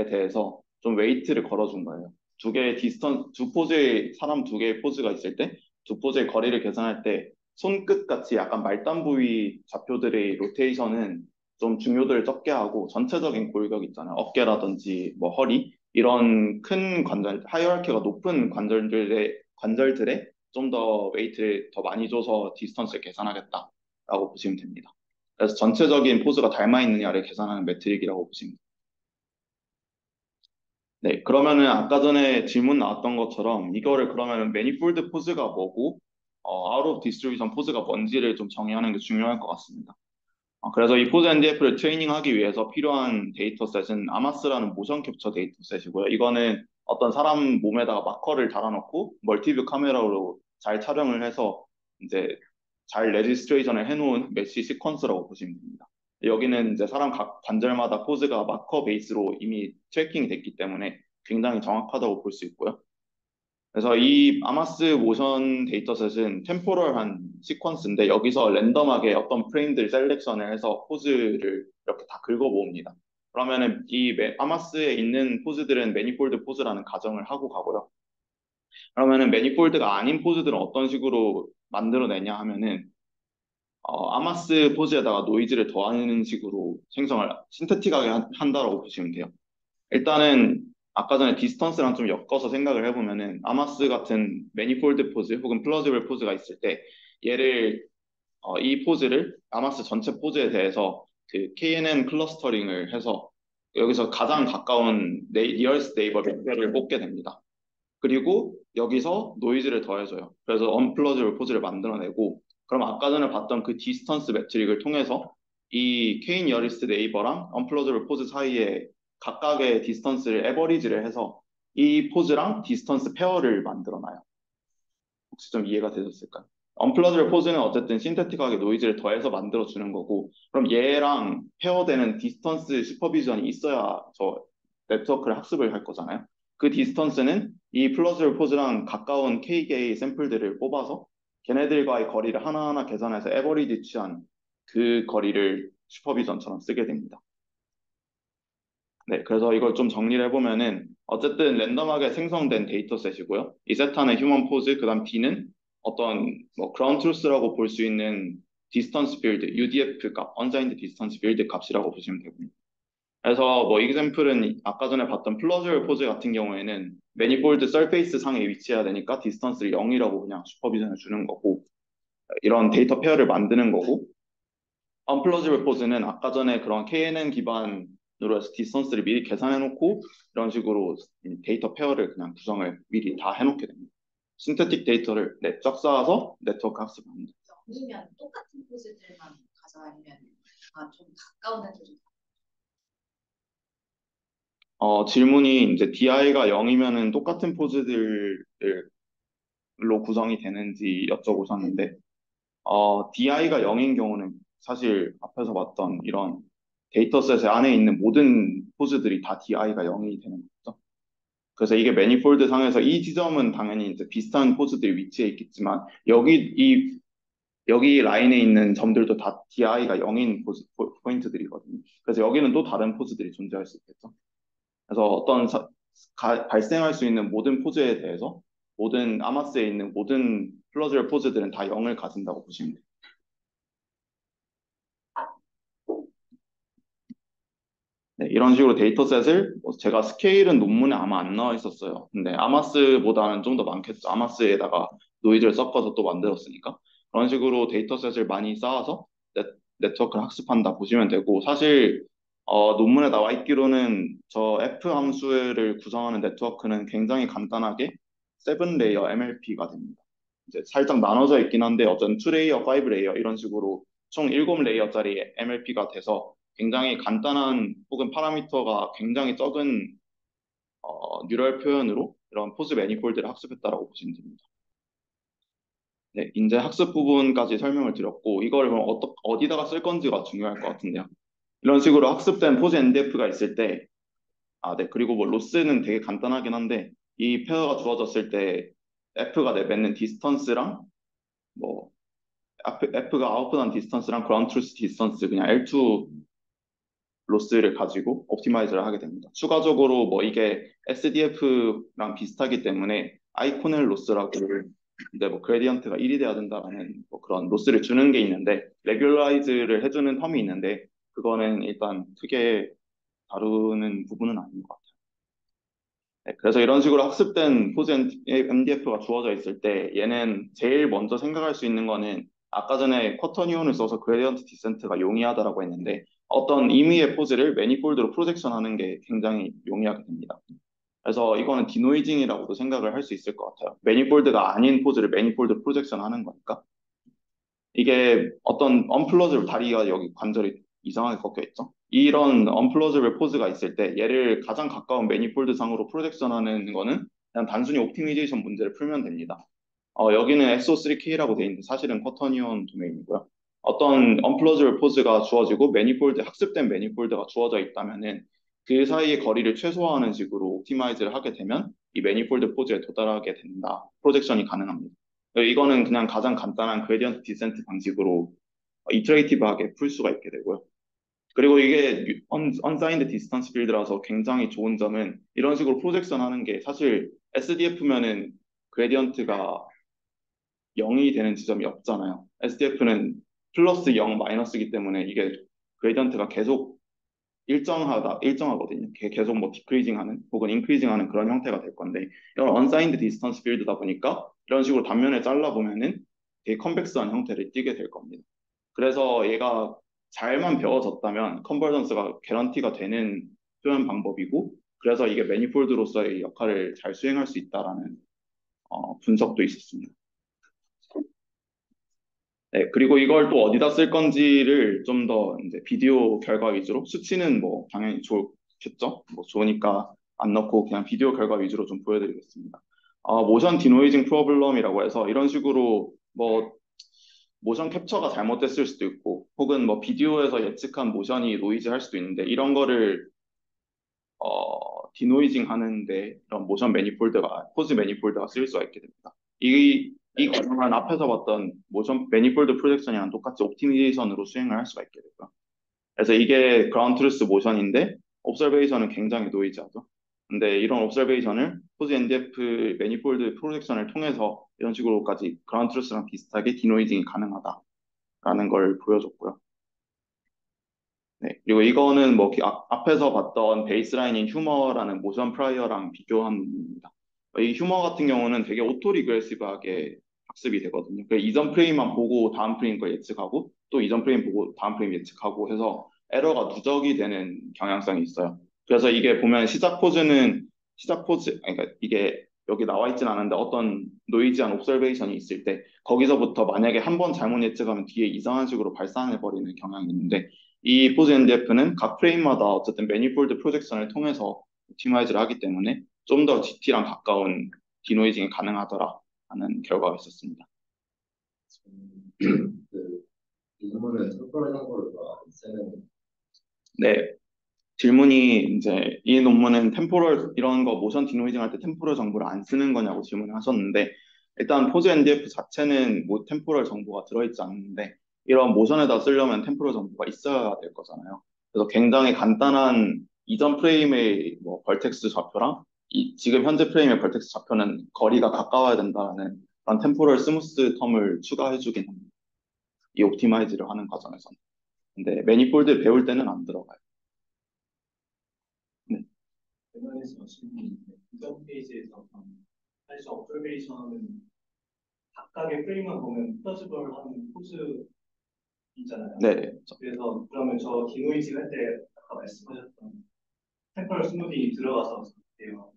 [SPEAKER 1] 대해서 좀 weight를 걸어준 거예요. 두 개의 distance, 두 포즈의 사람 두 개의 포즈가 있을 때 두 포즈의 거리를 계산할 때 손끝 같이 약간 말단 부위 좌표들의 rotation은 좀 중요도를 적게 하고 전체적인 골격 있잖아요. 어깨라든지 뭐 허리 이런 큰 관절, hierarchy가 높은 관절들의 관절들에 좀 더 weight를 더 많이 줘서 distance를 계산하겠다라고 보시면 됩니다. 그래서 전체적인 포즈가 닮아 있느냐를 계산하는 metric이라고 보시면 됩니다. 네, 그러면은 아까 전에 질문 나왔던 것처럼 이거를 그러면은 manifold 포즈가 뭐고 어, out of distribution 포즈가 뭔지를 좀 정의하는 게 중요할 것 같습니다. 어, 그래서 이 Pose NDF를 트레이닝하기 위해서 필요한 dataset은 AMASS라는 motion capture dataset이고요. 이거는 어떤 사람 몸에다가 마커를 달아놓고 multi-view 카메라로 잘 촬영을 해서 이제 잘 registration을 해놓은 mesh 시퀀스라고 보시면 됩니다. 여기는 이제 사람 각 관절마다 포즈가 마커 베이스로 이미 tracking이 됐기 때문에 굉장히 정확하다고 볼 수 있고요. 그래서 이 AMASS motion dataset은 temporal한 시퀀스인데 여기서 랜덤하게 어떤 프레임들 selection을 해서 포즈를 이렇게 다 긁어 모읍니다. 그러면은 이 AMASS에 있는 포즈들은 manifold 포즈라는 가정을 하고 가고요. 그러면은 manifold가 아닌 포즈들은 어떤 식으로 만들어내냐 하면은 어, AMASS 포즈에다가 노이즈를 더하는 식으로 생성을 synthetic하게 한, 한다라고 보시면 돼요. 일단은 아까 전에 distance랑 좀 엮어서 생각을 해보면은 AMASS 같은 manifold 포즈 혹은 plausible 포즈가 있을 때 얘를 어, 이 포즈를 AMASS 전체 포즈에 대해서 그 KNN clustering을 해서 여기서 가장 가까운 nearest neighbor 벡터를 뽑게 됩니다. 그리고 여기서 노이즈를 더해줘요. 그래서 unplausible 포즈를 만들어내고 그럼 아까 전에 봤던 그 distance metric을 통해서 이 K nearest neighbor랑 unplausible 포즈 사이에 각각의 distance를 average를 해서 이 포즈랑 distance pair를 만들어놔요. 혹시 좀 이해가 되셨을까요? implausible 포즈는 어쨌든 synthetic하게 노이즈를 더해서 만들어주는 거고 그럼 얘랑 pair되는 distance supervision이 있어야 저 네트워크를 학습을 할 거잖아요. 그 distance는 이 plausible 포즈랑 가까운 K개 샘플들을 뽑아서 걔네들과의 거리를 하나하나 계산해서 average 취한 그 거리를 supervision처럼 쓰게 됩니다. 네, 그래서 이걸 좀 정리를 해보면은 어쨌든 랜덤하게 생성된 dataset이고요. 이 세타는 human 포즈, 그 다음 B는 어떤 뭐 ground truth라고 볼 수 있는 distance field, UDF 값, unsigned distance field 값이라고 보시면 되고요. 그래서 뭐 example은 아까 전에 봤던 plausible 포즈 같은 경우에는 manifold surface 상에 위치해야 되니까 distance를 0이라고 그냥 supervision을 주는 거고 이런 데이터 pair를 만드는 거고 implausible 포즈는 아까 전에 그런 KNN 기반으로 해서 distance를 미리 계산해 놓고 이런 식으로 데이터 pair를 그냥 구성을 미리 다 해놓게 됩니다. synthetic 데이터를 네, 쫙 쌓아서 네트워크 학습합니다.
[SPEAKER 3] 0이면 똑같은 포즈들만 가져가면 아, 좀 가까운 애들이
[SPEAKER 1] 어, 질문이 이제 DI가 0이면은 똑같은 포즈들로 구성이 되는지 여쭤보셨는데, 어, DI가 0인 경우는 사실 앞에서 봤던 이런 dataset 안에 있는 모든 포즈들이 다 DI가 0이 되는 거죠. 그래서 이게 manifold 상에서 이 지점은 당연히 이제 비슷한 포즈들이 위치해 있겠지만, 여기 이 여기 라인에 있는 점들도 다 DI가 0인 포즈, 포인트들이거든요. 그래서 여기는 또 다른 포즈들이 존재할 수 있겠죠. 그래서 어떤 사, 가, 발생할 수 있는 모든 포즈에 대해서 모든 AMASS에 있는 모든 plausible 포즈들은 다 0을 가진다고 보시면 돼요. 네, 이런 식으로 dataset을 뭐 제가 스케일은 논문에 아마 안 나와 있었어요. 근데 AMASS보다는 좀 더 많겠죠. AMASS에다가 노이즈를 섞어서 또 만들었으니까 그런 식으로 dataset을 많이 쌓아서 네, 네트워크를 학습한다 보시면 되고 사실 어, 논문에 나와 있기로는 저 F 함수를 구성하는 네트워크는 굉장히 간단하게 7 layer MLP가 됩니다. 이제 살짝 나눠져 있긴 한데 어떤 2 layer, 5 layer 이런 식으로 총 7 layer짜리 MLP가 돼서 굉장히 간단한 혹은 파라미터가 굉장히 적은 어, neural 표현으로 이런 포즈 manifold를 학습했다라고 보시면 됩니다. 네, 이제 학습 부분까지 설명을 드렸고 이걸 그럼 어떠, 어디다가 쓸 건지가 중요할 것 같은데요. 이런 식으로 학습된 포즈 NDF가 있을 때, 아, 네, 그리고 뭐 loss는 되게 간단하긴 한데 이 pair가 주어졌을 때 F가 내뱉는 distance랑 뭐 F가 output한 distance랑 ground truth distance 그냥 L2 loss를 가지고 optimize를 하게 됩니다. 추가적으로 뭐 이게 SDF랑 비슷하기 때문에 Eikonal loss라고 근데 뭐 gradient가 1이 돼야 된다라는 뭐 그런 loss를 주는 게 있는데 regularize를 해주는 term이 있는데 그거는 일단 크게 다루는 부분은 아닌 것 같아요. 네, 그래서 이런 식으로 학습된 포즈 NDF가 주어져 있을 때 얘는 제일 먼저 생각할 수 있는 거는 아까 전에 quaternion을 써서 gradient descent가 용이하다라고 했는데 어떤 임의의 포즈를 manifold로 projection 하는 게 굉장히 용이하게 됩니다. 그래서 이거는 denoising이라고도 생각을 할 수 있을 것 같아요. manifold가 아닌 포즈를 manifold projection 하는 거니까. 이게 어떤 implausible 다리가 여기 관절이 이상하게 꺾여 있죠. 이런 implausible 포즈가 있을 때 얘를 가장 가까운 manifold 상으로 projection 하는 거는 그냥 단순히 optimization 문제를 풀면 됩니다. 어, 여기는 SO3K라고 되어 있는데 사실은 quaternion domain이고요. 어떤 implausible 포즈가 주어지고 manifold 학습된 manifold가 주어져 있다면은 그 사이의 거리를 최소화하는 식으로 optimize를 하게 되면 이 manifold 포즈에 도달하게 된다. projection이 가능합니다. 이거는 그냥 가장 간단한 gradient descent 방식으로 iterative하게 풀 수가 있게 되고요. 그리고 이게 unsigned distance field라서 굉장히 좋은 점은 이런 식으로 projection 하는 게 사실 SDF면은 gradient가 0이 되는 지점이 없잖아요. SDF는 플러스 0, 마이너스이기 때문에 이게 gradient가 계속 일정하다, 일정하거든요. 계속 뭐 decreasing 하는 혹은 increasing 하는 그런 형태가 될 건데 이런 unsigned distance field다 보니까 이런 식으로 단면을 잘라보면은 되게 convex한 형태를 띠게 될 겁니다. 그래서 얘가 잘만 배워졌다면 convergence가 guarantee가 되는 표현 방법이고 그래서 이게 manifold로서의 역할을 잘 수행할 수 있다라는 어, 분석도 있었습니다. 네, 그리고 이걸 또 어디다 쓸 건지를 좀 더 이제 비디오 결과 위주로 수치는 뭐 당연히 좋겠죠. 뭐 좋으니까 안 넣고 그냥 비디오 결과 위주로 좀 보여드리겠습니다. 어, motion denoising problem이라고 해서 이런 식으로 뭐 모션 캡처가 잘못됐을 수도 있고 혹은 뭐 비디오에서 예측한 모션이 noisy 할 수도 있는데 이런 거를 어, denoising 하는데 이런 모션 manifold가 포즈 manifold가 쓰일 수가 있게 됩니다. 이, 이 과정은 앞에서 봤던 모션 manifold projection이랑 똑같이 optimization으로 수행을 할 수가 있게 되고요. 그래서 이게 ground truth 모션인데 observation은 굉장히 noisy하죠. 근데 이런 observation을 포즈 NDF manifold projection을 통해서 이런 식으로까지 ground truth랑 비슷하게 denoising이 가능하다라는 걸 보여줬고요. 네, 그리고 이거는 뭐 앞에서 봤던 베이스라인인 HuMoR라는 motion prior랑 비교합니다. 이 HuMoR 같은 경우는 되게 autoregressive하게 학습이 되거든요. 이전 프레임만 보고 다음 프레임 걸 예측하고 또 이전 프레임 보고 다음 프레임 예측하고 해서 에러가 누적이 되는 경향성이 있어요. 그래서 이게 보면 시작 포즈는 시작 포즈, 그러니까 이게 여기 나와 있진 않은데 어떤 noise한 observation이 있을 때 거기서부터 만약에 한 번 잘못 예측하면 뒤에 이상한 식으로 발산해 버리는 경향이 있는데 이 Pose-NDF는 각 프레임마다 어쨌든 manifold projection을 통해서 optimize를 하기 때문에 좀 더 GT랑 가까운 denoising이 가능하더라 하는 결과가 있었습니다.
[SPEAKER 5] 그 이거는 temporal 정보를 쓰는
[SPEAKER 1] 네. 질문이 이제 이 논문은 temporal 이런 거 motion denoising 할 때 temporal 정보를 안 쓰는 거냐고 질문을 하셨는데 일단 Pose-NDF 자체는 뭐 temporal 정보가 들어있지 않는데 이런 모션에다 쓰려면 temporal 정보가 있어야 될 거잖아요. 그래서 굉장히 간단한 이전 프레임의 뭐 vertex 좌표랑 이 지금 현재 프레임의 vertex 좌표는 거리가 가까워야 된다는 그런 temporal smooth term을 추가해주긴 합니다. 이 optimize를 하는 과정에서는. 근데 manifold 배울 때는 안 들어가요.
[SPEAKER 6] 질문이 있는데 이전 페이지에서 사실 하면 각각의 프레임만 보면 plausible 하는 포즈이잖아요.
[SPEAKER 1] 네,
[SPEAKER 6] 그래서 그러면 저 denoising 할때 아까 말씀하셨던 temporal smoothing이 들어가서 돼요.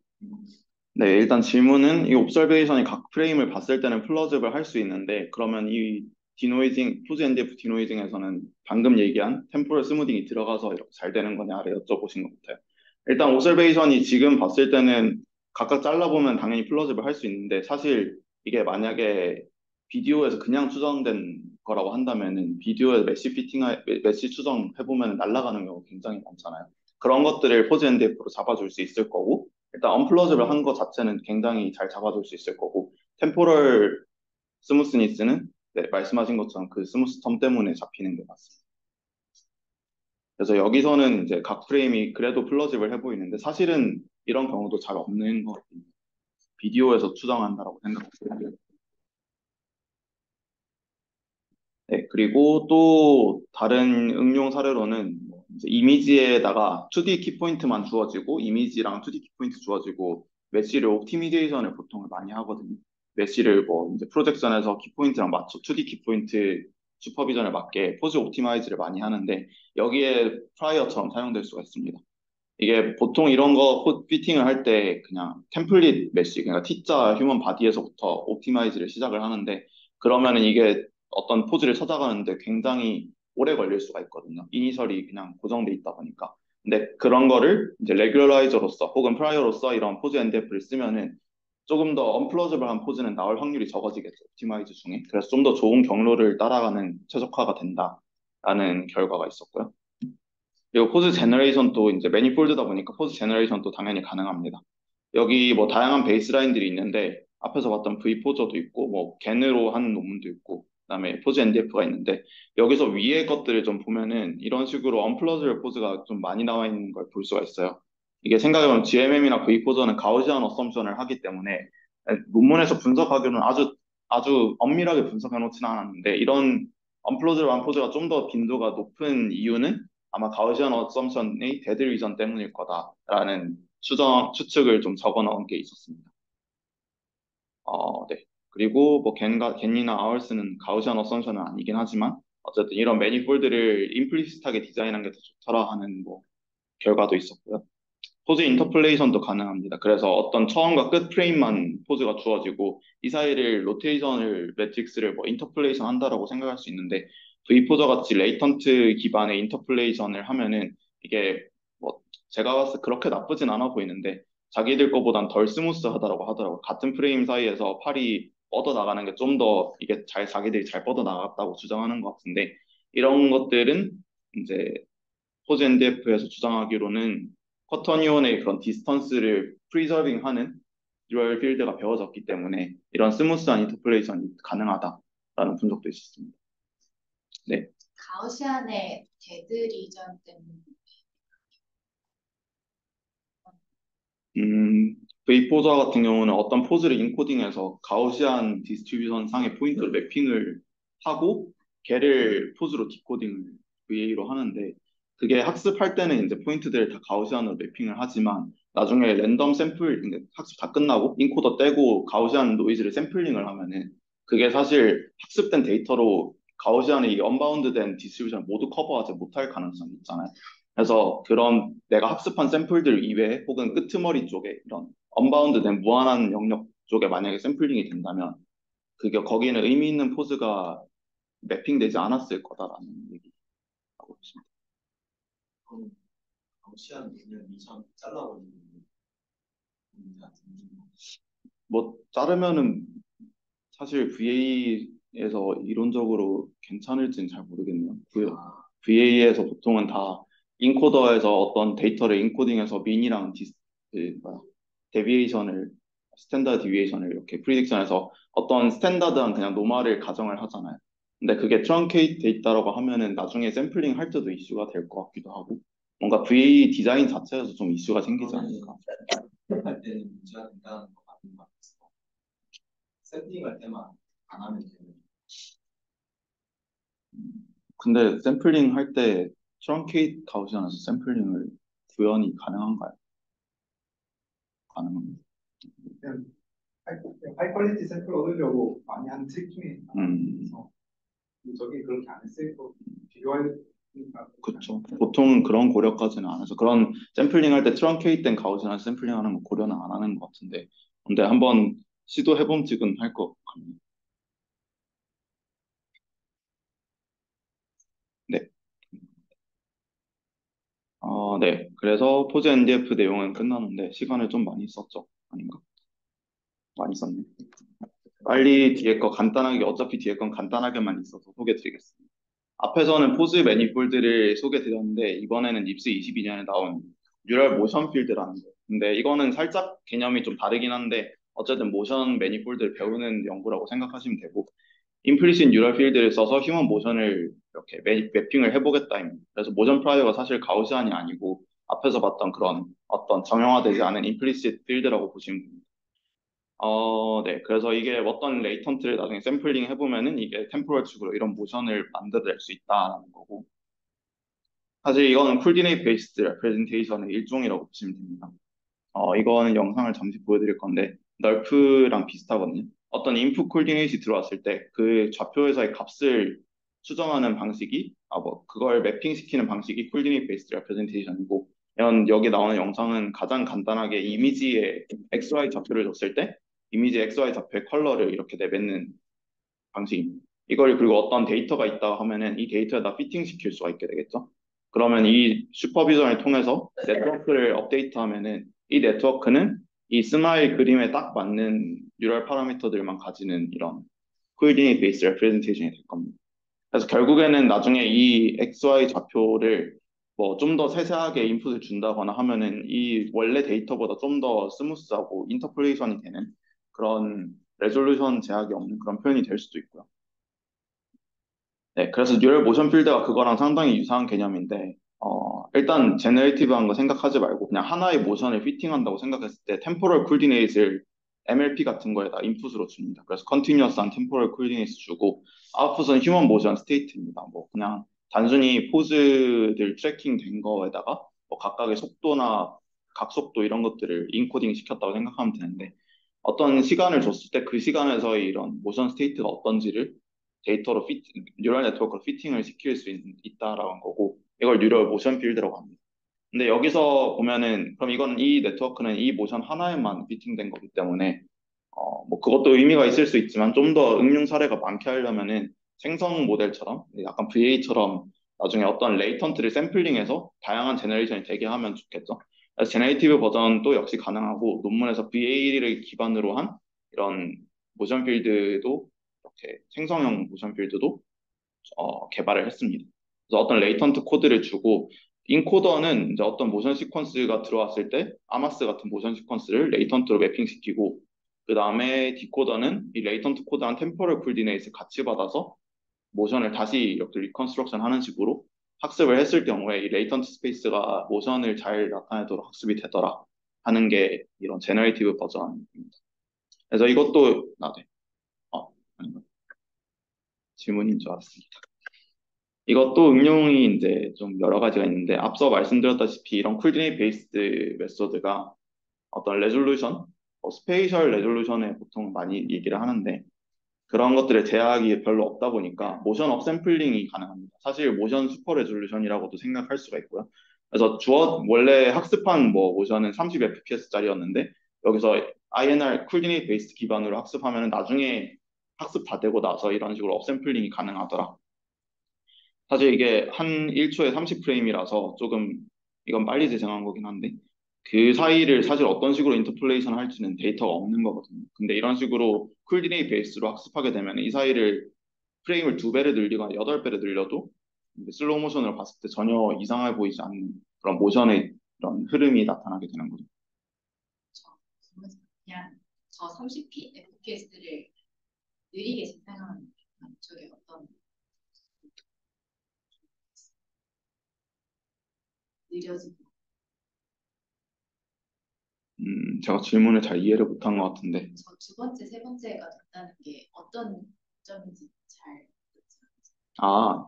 [SPEAKER 1] 네, 일단 질문은 이 observation이 각 프레임을 봤을 때는 plausible 할 수 있는데 그러면 이 denoising, Pose-NDF denoising에서는 방금 얘기한 temporal smoothing이 들어가서 이렇게 잘 되는 거냐를 여쭤보신 것 같아요. 일단 observation이 지금 봤을 때는 각각 잘라보면 당연히 plausible 할수 있는데 사실 이게 만약에 비디오에서 그냥 추정된 거라고 한다면은 비디오에 mesh fitting, mesh 추정 해보면 날아가는 경우 굉장히 많잖아요. 그런 것들을 Pose-NDF로 잡아줄 수 있을 거고 일단 unplausible 한거 자체는 굉장히 잘 잡아줄 수 있을 거고 temporal smoothness는 네, 말씀하신 것처럼 그 smooth term 때문에 잡히는 게 맞습니다. 그래서 여기서는 이제 각 프레임이 그래도 plausible 해 보이는데 사실은 이런 경우도 잘 없는 것 같아요. 비디오에서 추정한다라고 생각해요. 네, 그리고 또 다른 응용 사례로는 뭐 이미지에다가 2D keypoint만 주어지고 이미지랑 2D keypoint 주어지고 mesh를 optimization을 보통 많이 하거든요. mesh를 뭐 이제 projection해서 keypoint랑 맞춰 2D keypoint supervision에 맞게 포즈 optimize를 많이 하는데 여기에 prior처럼 사용될 수가 있습니다. 이게 보통 이런 거 fitting을 할 때 그냥 template mesh 그러니까 T자 human body에서부터 optimize를 시작을 하는데 그러면은 이게 어떤 포즈를 찾아가는데 굉장히 오래 걸릴 수가 있거든요. initial이 그냥 고정돼 있다 보니까. 근데 그런 거를 이제 레귤라이저로서 혹은 프라이어로서 이런 포즈 NDF를 쓰면은 조금 더 unplausible한 포즈는 나올 확률이 적어지겠죠. optimize 중에. 그래서 좀 더 좋은 경로를 따라가는 최적화가 된다라는 결과가 있었고요. 그리고 pose generation도 이제 manifold다 보니까 pose generation도 당연히 가능합니다. 여기 뭐 다양한 베이스라인들이 있는데 앞에서 봤던 VPoser도 있고 뭐 GAN으로 하는 논문도 있고 그다음에 Pose-NDF가 있는데 여기서 위에 것들을 좀 보면은 이런 식으로 unplausible pose가 좀 많이 나와 있는 걸 볼 수가 있어요. 이게 생각해보면 GMM이나 V 포저는 가우시안 어썸션을 하기 때문에 논문에서 분석하기로는 아주 아주 엄밀하게 분석해 놓지는 않았는데 이런 unplausible한 포즈가 좀 더 빈도가 높은 이유는 아마 Gaussian assumption의 dead region 때문일 거다라는 추정 추측을 좀 적어 넣은 게 있었습니다. 어, 네. 그리고 뭐 겐과 겐이나 아울스는 가우시안 어썸션은 아니긴 하지만 어쨌든 이런 manifold를 implicit하게 디자인한 게 더 좋더라 하는 뭐 결과도 있었고요. pose interpolation도 가능합니다. 그래서 어떤 처음과 끝 프레임만 포즈가 주어지고 이 사이를 rotation을 matrix를 뭐 interpolation 한다라고 생각할 수 있는데 VPoser 같이 latent 기반의 interpolation을 하면은 이게 뭐 제가 봤을 때 그렇게 나쁘진 않아 보이는데 자기들 거보단 덜 smooth하다라고 하더라고. 같은 프레임 사이에서 팔이 뻗어 나가는 게 좀 더 이게 잘 자기들이 잘 뻗어 나갔다고 주장하는 것 같은데 이런 것들은 이제 Pose-NDF에서 주장하기로는 커터니온의 그런 디스턴스를 프리저빙하는 듀얼 필드가 배워졌기 때문에 이런 smooth한 interpolation이 가능하다라는 분석도 있었습니다. 네.
[SPEAKER 3] Gaussian의 dead region 때문에
[SPEAKER 1] 음, VPoser 같은 경우는 어떤 포즈를 encoding해서 Gaussian distribution 상의 포인트로 mapping을 하고 걔를 포즈로 디코딩을 VA로 하는데 그게 학습할 때는 이제 포인트들을 다 Gaussian으로 mapping을 하지만 나중에 random sample 학습 다 끝나고 encoder 떼고 Gaussian noise를 sampling을 하면은 그게 사실 학습된 데이터로 Gaussian의 이 unbounded된 distribution 모두 커버하지 못할 가능성이 있잖아요. 그래서 그런 내가 학습한 샘플들 이외에 혹은 끄트머리 쪽에 이런 unbounded된 무한한 영역 쪽에 만약에 sampling이 된다면 그게 거기는 의미 있는 포즈가 mapping되지 않았을 거다라는 얘기하고 있습니다.
[SPEAKER 5] 그럼 시간 내면 이참 잘라버리는 문제 같은데.
[SPEAKER 1] 뭐 자르면은 사실 VAE에서 이론적으로 괜찮을지는 잘 모르겠네요.
[SPEAKER 5] 아,
[SPEAKER 1] VAE에서 보통은 다 인코더에서 어떤 데이터를 인코딩해서 mean이랑 디스, 그 뭐야, deviation을 standard deviation을 이렇게 prediction해서 어떤 standard한 그냥 normal을 가정을 하잖아요. 근데 그게 truncate 돼 있다라고 하면은 나중에 샘플링 할 때도 이슈가 될 것 같기도 하고 뭔가 VAE 디자인 자체에서 좀 이슈가 생기지 않을까.
[SPEAKER 5] 할 때는 문제가 된다는 거 맞는 것 같아서. 세팅할 때만 안 하면 되는.
[SPEAKER 1] 근데 샘플링 할 때 truncate Gaussian에서 샘플링을 구현이 가능한가요? 가능합니다.
[SPEAKER 7] 그냥 high, quality 샘플 얻으려고 많이 하는 트릭 중에
[SPEAKER 1] 음,
[SPEAKER 7] 근데 저게 그렇게 안 했을 거 비교하니까
[SPEAKER 1] 그렇죠. 보통 그런 고려까지는 안 해서 그런 샘플링 할 때 트렁케이트 된 가우시안 샘플링 하는 거 고려는 안 하는 것 같은데 근데 한번 시도해봄직은 할 것 같네요. 네. 어, 네. 그래서 포즈 NDF 내용은 끝나는데 시간을 좀 많이 썼죠. 아닌가? 많이 썼네. 빨리 뒤에 거 간단하게, 어차피 뒤에 건 간단하게만 있어서 소개드리겠습니다. 앞에서는 pose manifold를 소개드렸는데 이번에는 NIPS 22년에 나온 neural motion field라는 거. 근데 이거는 살짝 개념이 좀 다르긴 한데 어쨌든 motion manifold를 배우는 연구라고 생각하시면 되고 implicit neural field를 써서 human motion을 이렇게 매, 매핑을 해보겠다입니다. 그래서 motion prior가 사실 Gaussian이 아니고 앞에서 봤던 그런 어떤 정형화되지 않은 implicit field라고 보시면 됩니다. 어, 네. 그래서 이게 어떤 latent를 나중에 샘플링 해보면은 이게 temporal 축으로 이런 모션을 만들어낼 수 있다라는 거고. 사실 이거는 coordinate based representation의 일종이라고 보시면 됩니다. 어, 이거는 영상을 잠시 보여드릴 건데, NeRF랑 비슷하거든요. 어떤 input coordinate 들어왔을 때 그 좌표에서의 값을 수정하는 방식이, 아, 뭐, 그걸 매핑시키는 방식이 coordinate based representation이고, 여기 나오는 영상은 가장 간단하게 이미지의 XY 좌표를 줬을 때 이미지 XY 좌표의 컬러를 이렇게 내뱉는 방식입니다. 이걸 그리고 어떤 데이터가 있다 하면은 이 데이터에다 피팅 시킬 수가 있게 되겠죠. 그러면 이 supervision을 통해서 네트워크를 업데이트하면은 이 네트워크는 이 스마일 그림에 딱 맞는 neural parameter들만 가지는 이런 coordinate base representation이 될 겁니다. 그래서 결국에는 나중에 이 XY 좌표를 뭐 좀 더 세세하게 인풋을 준다거나 하면은 이 원래 데이터보다 좀 더 smooth하고 interpolation이 되는 그런 resolution 제약이 없는 그런 표현이 될 수도 있고요. 네, 그래서 neural motion field가 그거랑 상당히 유사한 개념인데 어, 일단 generative한 거 생각하지 말고 그냥 하나의 모션을 fitting한다고 생각했을 때 temporal coordinate를 MLP 같은 거에다 인풋으로 줍니다. 그래서 continuous한 temporal coordinate 주고 아웃풋은 human motion state입니다. 뭐 그냥 단순히 포즈들 tracking 된 거에다가 뭐 각각의 속도나 각속도 이런 것들을 인코딩 시켰다고 생각하면 되는데 어떤 시간을 줬을 때 그 시간에서의 이런 motion state가 어떤지를 데이터로 fitting, neural network로 fitting을 시킬 수 있, 있다라는 거고 이걸 neural motion field라고 합니다. 근데 여기서 보면은 그럼 이건 이 네트워크는 이 모션 하나에만 fitting된 거기 때문에 어, 뭐 그것도 의미가 있을 수 있지만 좀 더 응용 사례가 많게 하려면은 생성 모델처럼 약간 VAE처럼 나중에 어떤 latent를 샘플링해서 다양한 generation이 되게 하면 좋겠죠. 그래서 generative 버전도 역시 가능하고 논문에서 VAE를 기반으로 한 이런 motion field도 이렇게 생성형 motion field도 어, 개발을 했습니다. 그래서 어떤 latent code를 주고 인코더는 이제 어떤 motion sequence가 들어왔을 때 AMASS 같은 motion sequence를 latent로 매핑시키고 그 다음에 디코더는 이 latent code랑 temporal coordinate를 같이 받아서 모션을 다시 이렇게 reconstruction 하는 식으로 학습을 했을 경우에 이 latent space가 모션을 잘 나타내도록 학습이 되더라 하는 게 이런 generative 버전입니다. 그래서 이것도 아, 네. 어? 질문인 줄 알았습니다. 이것도 응용이 이제 좀 여러 가지가 있는데 앞서 말씀드렸다시피 이런 coordinate based method가 어떤 resolution, 어, spatial resolution에 보통 많이 얘기를 하는데 그런 것들의 제약이 별로 없다 보니까 motion upsampling이 가능합니다. 사실 motion super resolution이라고도 생각할 수가 있고요. 그래서 주어 원래 학습한 뭐 모션은 30fps짜리였는데 여기서 INR coordinate base 기반으로 학습하면 나중에 학습 다 되고 나서 이런 식으로 upsampling이 가능하더라. 사실 이게 한 1초에 30프레임이라서 조금 이건 빨리 재생한 거긴 한데 그 사이를 사실 어떤 식으로 interpolation 할지는 데이터가 없는 거거든요. 근데 이런 식으로 coordinate base로 학습하게 되면 이 사이를 프레임을 두 배를 늘리거나 여덟 배를 늘려도 슬로우 모션을 봤을 때 전혀 이상해 보이지 않는 그런 모션의 그런 흐름이 나타나게 되는 거죠.
[SPEAKER 3] 그냥 저 30p FPS를 느리게 재생하는 쪽에 어떤 느려지고
[SPEAKER 1] 음, 음, 제가 질문을 잘 이해를 못한 것 같은데.
[SPEAKER 3] 저 두 번째, 세 번째가 됐다는 게 어떤 점인지 잘.
[SPEAKER 1] 아,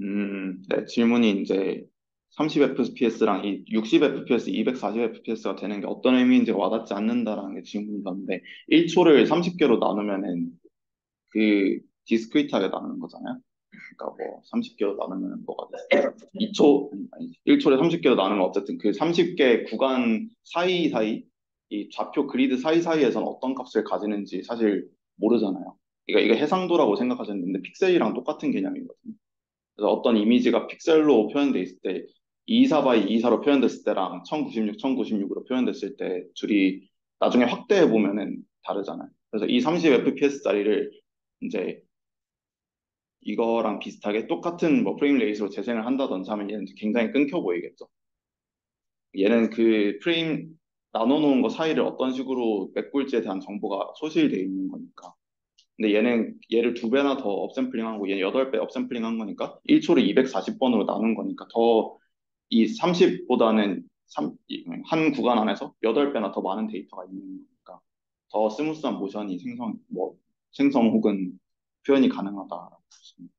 [SPEAKER 1] 음, 네, 질문이 이제 30fps랑 이 60fps, 240fps가 되는 게 어떤 의미인지 와닿지 않는다라는 게 질문이었는데 1초를 30개로 나누면은 그 디스크리트하게 나누는 거잖아요. 그러니까 뭐 30개로 나누면 뭐가 됐어요? 2초, 아니 1초를 30개로 나누면 어쨌든 그 30개 구간 사이 사이 이 좌표 그리드 사이 사이에서는 어떤 값을 가지는지 사실 모르잖아요. 그러니까 이거 해상도라고 생각하셨는데 픽셀이랑 똑같은 개념이거든요. 그래서 어떤 이미지가 픽셀로 표현돼 있을 때 224 by 224로 표현됐을 때랑 1096, 1096으로 표현됐을 때 둘이 나중에 확대해 보면은 다르잖아요. 그래서 이 30fps짜리를 이제 이거랑 비슷하게 똑같은 뭐 frame rate로 재생을 한다든지 하면 얘는 굉장히 끊겨 보이겠죠. 얘는 그 프레임 나눠놓은 거 사이를 어떤 식으로 메꿀지에 대한 정보가 소실되어 있는 거니까. 근데 얘는 얘를 두 배나 더 upsampling하고 얘는 여덟 배 upsampling한 거니까 1초를 240번으로 나눈 거니까 더 이 30보다는 한 구간 안에서 여덟 배나 더 많은 데이터가 있는 거니까 더 스무스한 모션이 생성 뭐 생성 혹은 표현이 가능하다라고 보시면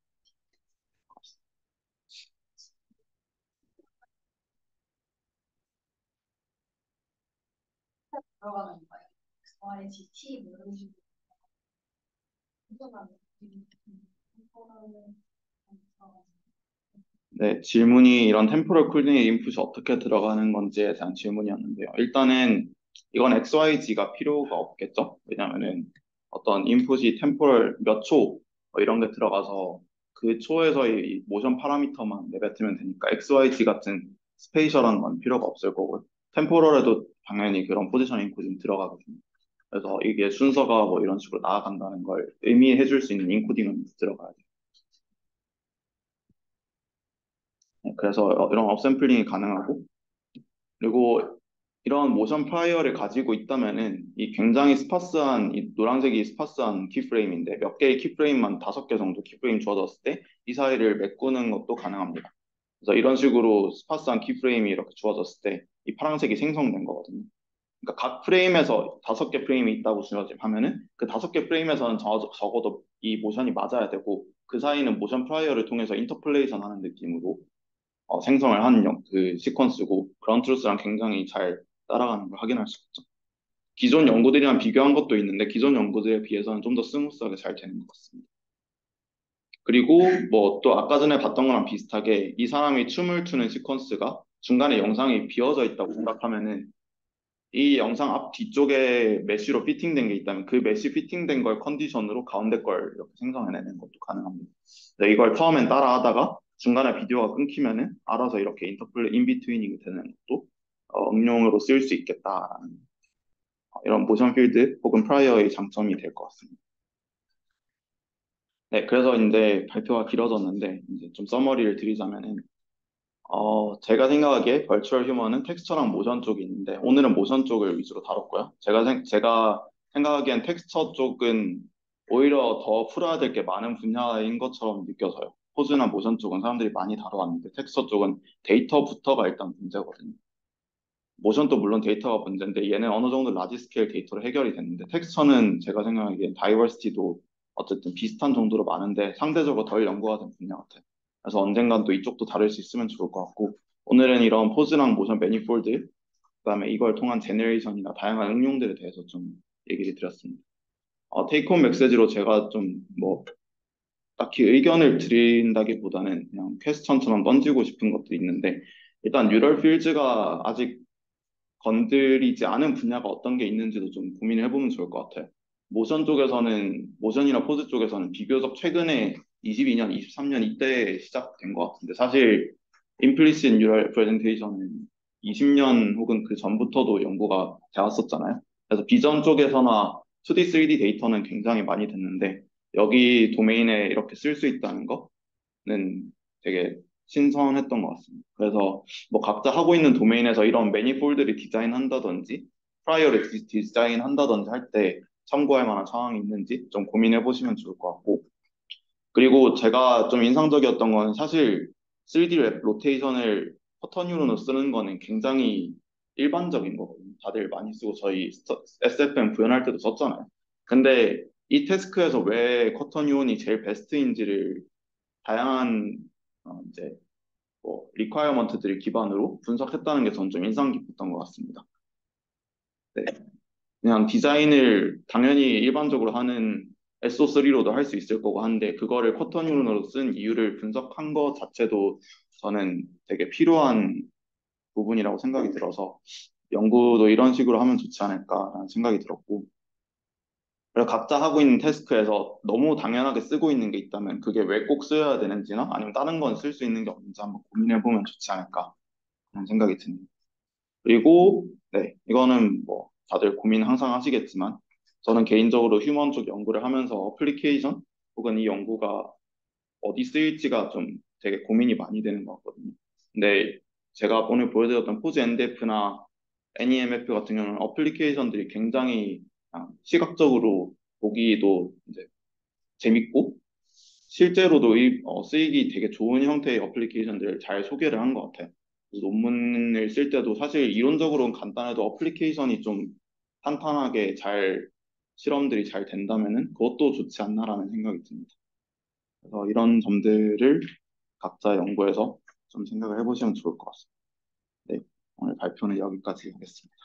[SPEAKER 3] 들어가는 거예요. 저의 GT 들어가는
[SPEAKER 1] 네, 질문이 이런 템포럴 쿨링의 인풋이 어떻게 들어가는 건지에 대한 질문이었는데요. 일단은 이건 XYZ가 필요가 없겠죠? 왜냐면은 어떤 인풋이 temporal 몇 초, 뭐 이런 게 들어가서 그 초에서의 모션 파라미터만 내뱉으면 되니까 XYZ 같은 spatial한 건 필요가 없을 거고 temporal에도 당연히 그런 position encoding 들어가거든요. 그래서 이게 순서가 뭐 이런 식으로 나아간다는 걸 의미해 줄 수 있는 encoding은 들어가야 돼요. 네, 그래서 이런 upsampling이 가능하고 그리고 이런 motion prior를 가지고 있다면은 이 굉장히 sparse한 이 노란색이 sparse한 keyframe인데 몇 개의 keyframe만 다섯 개 정도 keyframe 주어졌을 때 이 사이를 메꾸는 것도 가능합니다. 그래서 이런 식으로 sparse한 keyframe이 이렇게 주어졌을 때 이 파란색이 생성된 거거든요. 그러니까 각 프레임에서 다섯 개 프레임이 있다고 주어지면은 그 다섯 개 프레임에서는 적, 적어도 이 모션이 맞아야 되고 그 사이는 motion prior를 통해서 interpolation 하는 느낌으로 어, 생성을 한그 시퀀스고 ground truth랑 굉장히 잘 따라가는 걸 확인할 수 있죠. 기존 연구들이랑 비교한 것도 있는데 기존 연구들에 비해서는 좀 더 스무스하게 잘 되는 것 같습니다. 그리고 뭐 또 아까 전에 봤던 거랑 비슷하게 이 사람이 춤을 추는 시퀀스가 중간에 영상이 비어져 있다고 생각하면은 이 영상 앞 뒤쪽에 mesh로 fitting된 게 있다면 그 mesh fitting된 걸 condition으로 가운데 걸 이렇게 생성해내는 것도 가능합니다. 네, 이걸 처음엔 따라하다가 중간에 비디오가 끊기면은 알아서 이렇게 interpolate in-betweening이 되는 것도 어, 응용으로 쓸수 있겠다라는 어, 이런 motion field 혹은 prior의 장점이 될 것 같습니다. 네, 그래서 이제 발표가 길어졌는데 이제 좀 summary를 드리자면은 어, 제가 생각하기에 virtual human은 texture랑 모션 쪽이 있는데 오늘은 모션 쪽을 위주로 다뤘고요. 제가 생, 제가 생각하기엔 텍스처 쪽은 오히려 더 풀어야 될 게 많은 분야인 것처럼 느껴져요. 포즈나 모션 쪽은 사람들이 많이 다뤄왔는데 텍스처 쪽은 데이터부터가 일단 문제거든요. 모션도 물론 데이터가 문제인데 얘는 어느 정도 large scale data로 해결이 됐는데 텍스처는 제가 생각하기엔 diversity도 어쨌든 비슷한 정도로 많은데 상대적으로 덜 연구가 된 분야 같아요. 그래서 언젠간 또 이쪽도 다룰 수 있으면 좋을 것 같고 오늘은 이런 포즈랑 motion manifold 그다음에 이걸 통한 generation이나 다양한 응용들에 대해서 좀 얘기를 드렸습니다. 어, take-home message로 제가 좀 뭐 딱히 의견을 드린다기보다는 그냥 question처럼 던지고 싶은 것도 있는데 일단 neural fields가 아직 건드리지 않은 분야가 어떤 게 있는지도 좀 고민을 해보면 좋을 것 같아요. 모션 쪽에서는 모션이나 포즈 쪽에서는 비교적 최근에 22년, 23년 이때 시작된 것 같은데 사실 implicit neural representation은 20년 혹은 그 전부터도 연구가 되었었잖아요. 그래서 비전 쪽에서나 2D, 3D 데이터는 굉장히 많이 됐는데 여기 도메인에 이렇게 쓸 수 있다는 거는 되게 신선했던 것 같습니다. 그래서 뭐 각자 하고 있는 도메인에서 이런 manifold를 디자인한다든지 prior를 디, 디자인한다든지 할 때 참고할 만한 상황이 있는지 좀 고민해 보시면 좋을 것 같고 그리고 제가 좀 인상적이었던 건 사실 3D 랩 rotation을 quaternion으로 쓰는 거는 굉장히 일반적인 거거든요. 다들 많이 쓰고 저희 서- SFM 구현할 때도 썼잖아요. 근데 이 task에서 왜 quaternion이 제일 베스트인지를 다양한 어, 이제 뭐 requirement들을 기반으로 분석했다는 게 전 좀 인상 깊었던 것 같습니다. 네. 그냥 디자인을 당연히 일반적으로 하는 SO3로도 할 수 있을 거고 한데 그거를 quaternion으로 쓴 이유를 분석한 것 자체도 저는 되게 필요한 부분이라고 생각이 들어서 연구도 이런 식으로 하면 좋지 않을까라는 생각이 들었고 각자 하고 있는 태스크에서 너무 당연하게 쓰고 있는 게 있다면 그게 왜꼭 쓰여야 되는지나 아니면 다른 건 쓸 수 있는 게 없는지 한번 고민해 보면 좋지 않을까 라는 생각이 듭니다. 그리고 네 이거는 뭐 다들 고민 항상 하시겠지만 저는 개인적으로 휴먼 쪽 연구를 하면서 어플리케이션 혹은 이 연구가 어디 쓰일지가 좀 되게 고민이 많이 되는 것 같거든요. 근데 제가 오늘 보여드렸던 포즈 NDF나 NEMF 같은 경우는 어플리케이션들이 굉장히 그냥 시각적으로 보기도 이제 재밌고 실제로도 이, 어, 쓰이기 되게 좋은 형태의 어플리케이션들을 잘 소개를 한 것 같아요. 그래서 논문을 쓸 때도 사실 이론적으로는 간단해도 어플리케이션이 좀 탄탄하게 잘 실험들이 잘 된다면은 그것도 좋지 않나라는 생각이 듭니다. 그래서 이런 점들을 각자 연구해서 좀 생각을 해보시면 좋을 것 같습니다. 네, 오늘 발표는 여기까지 하겠습니다.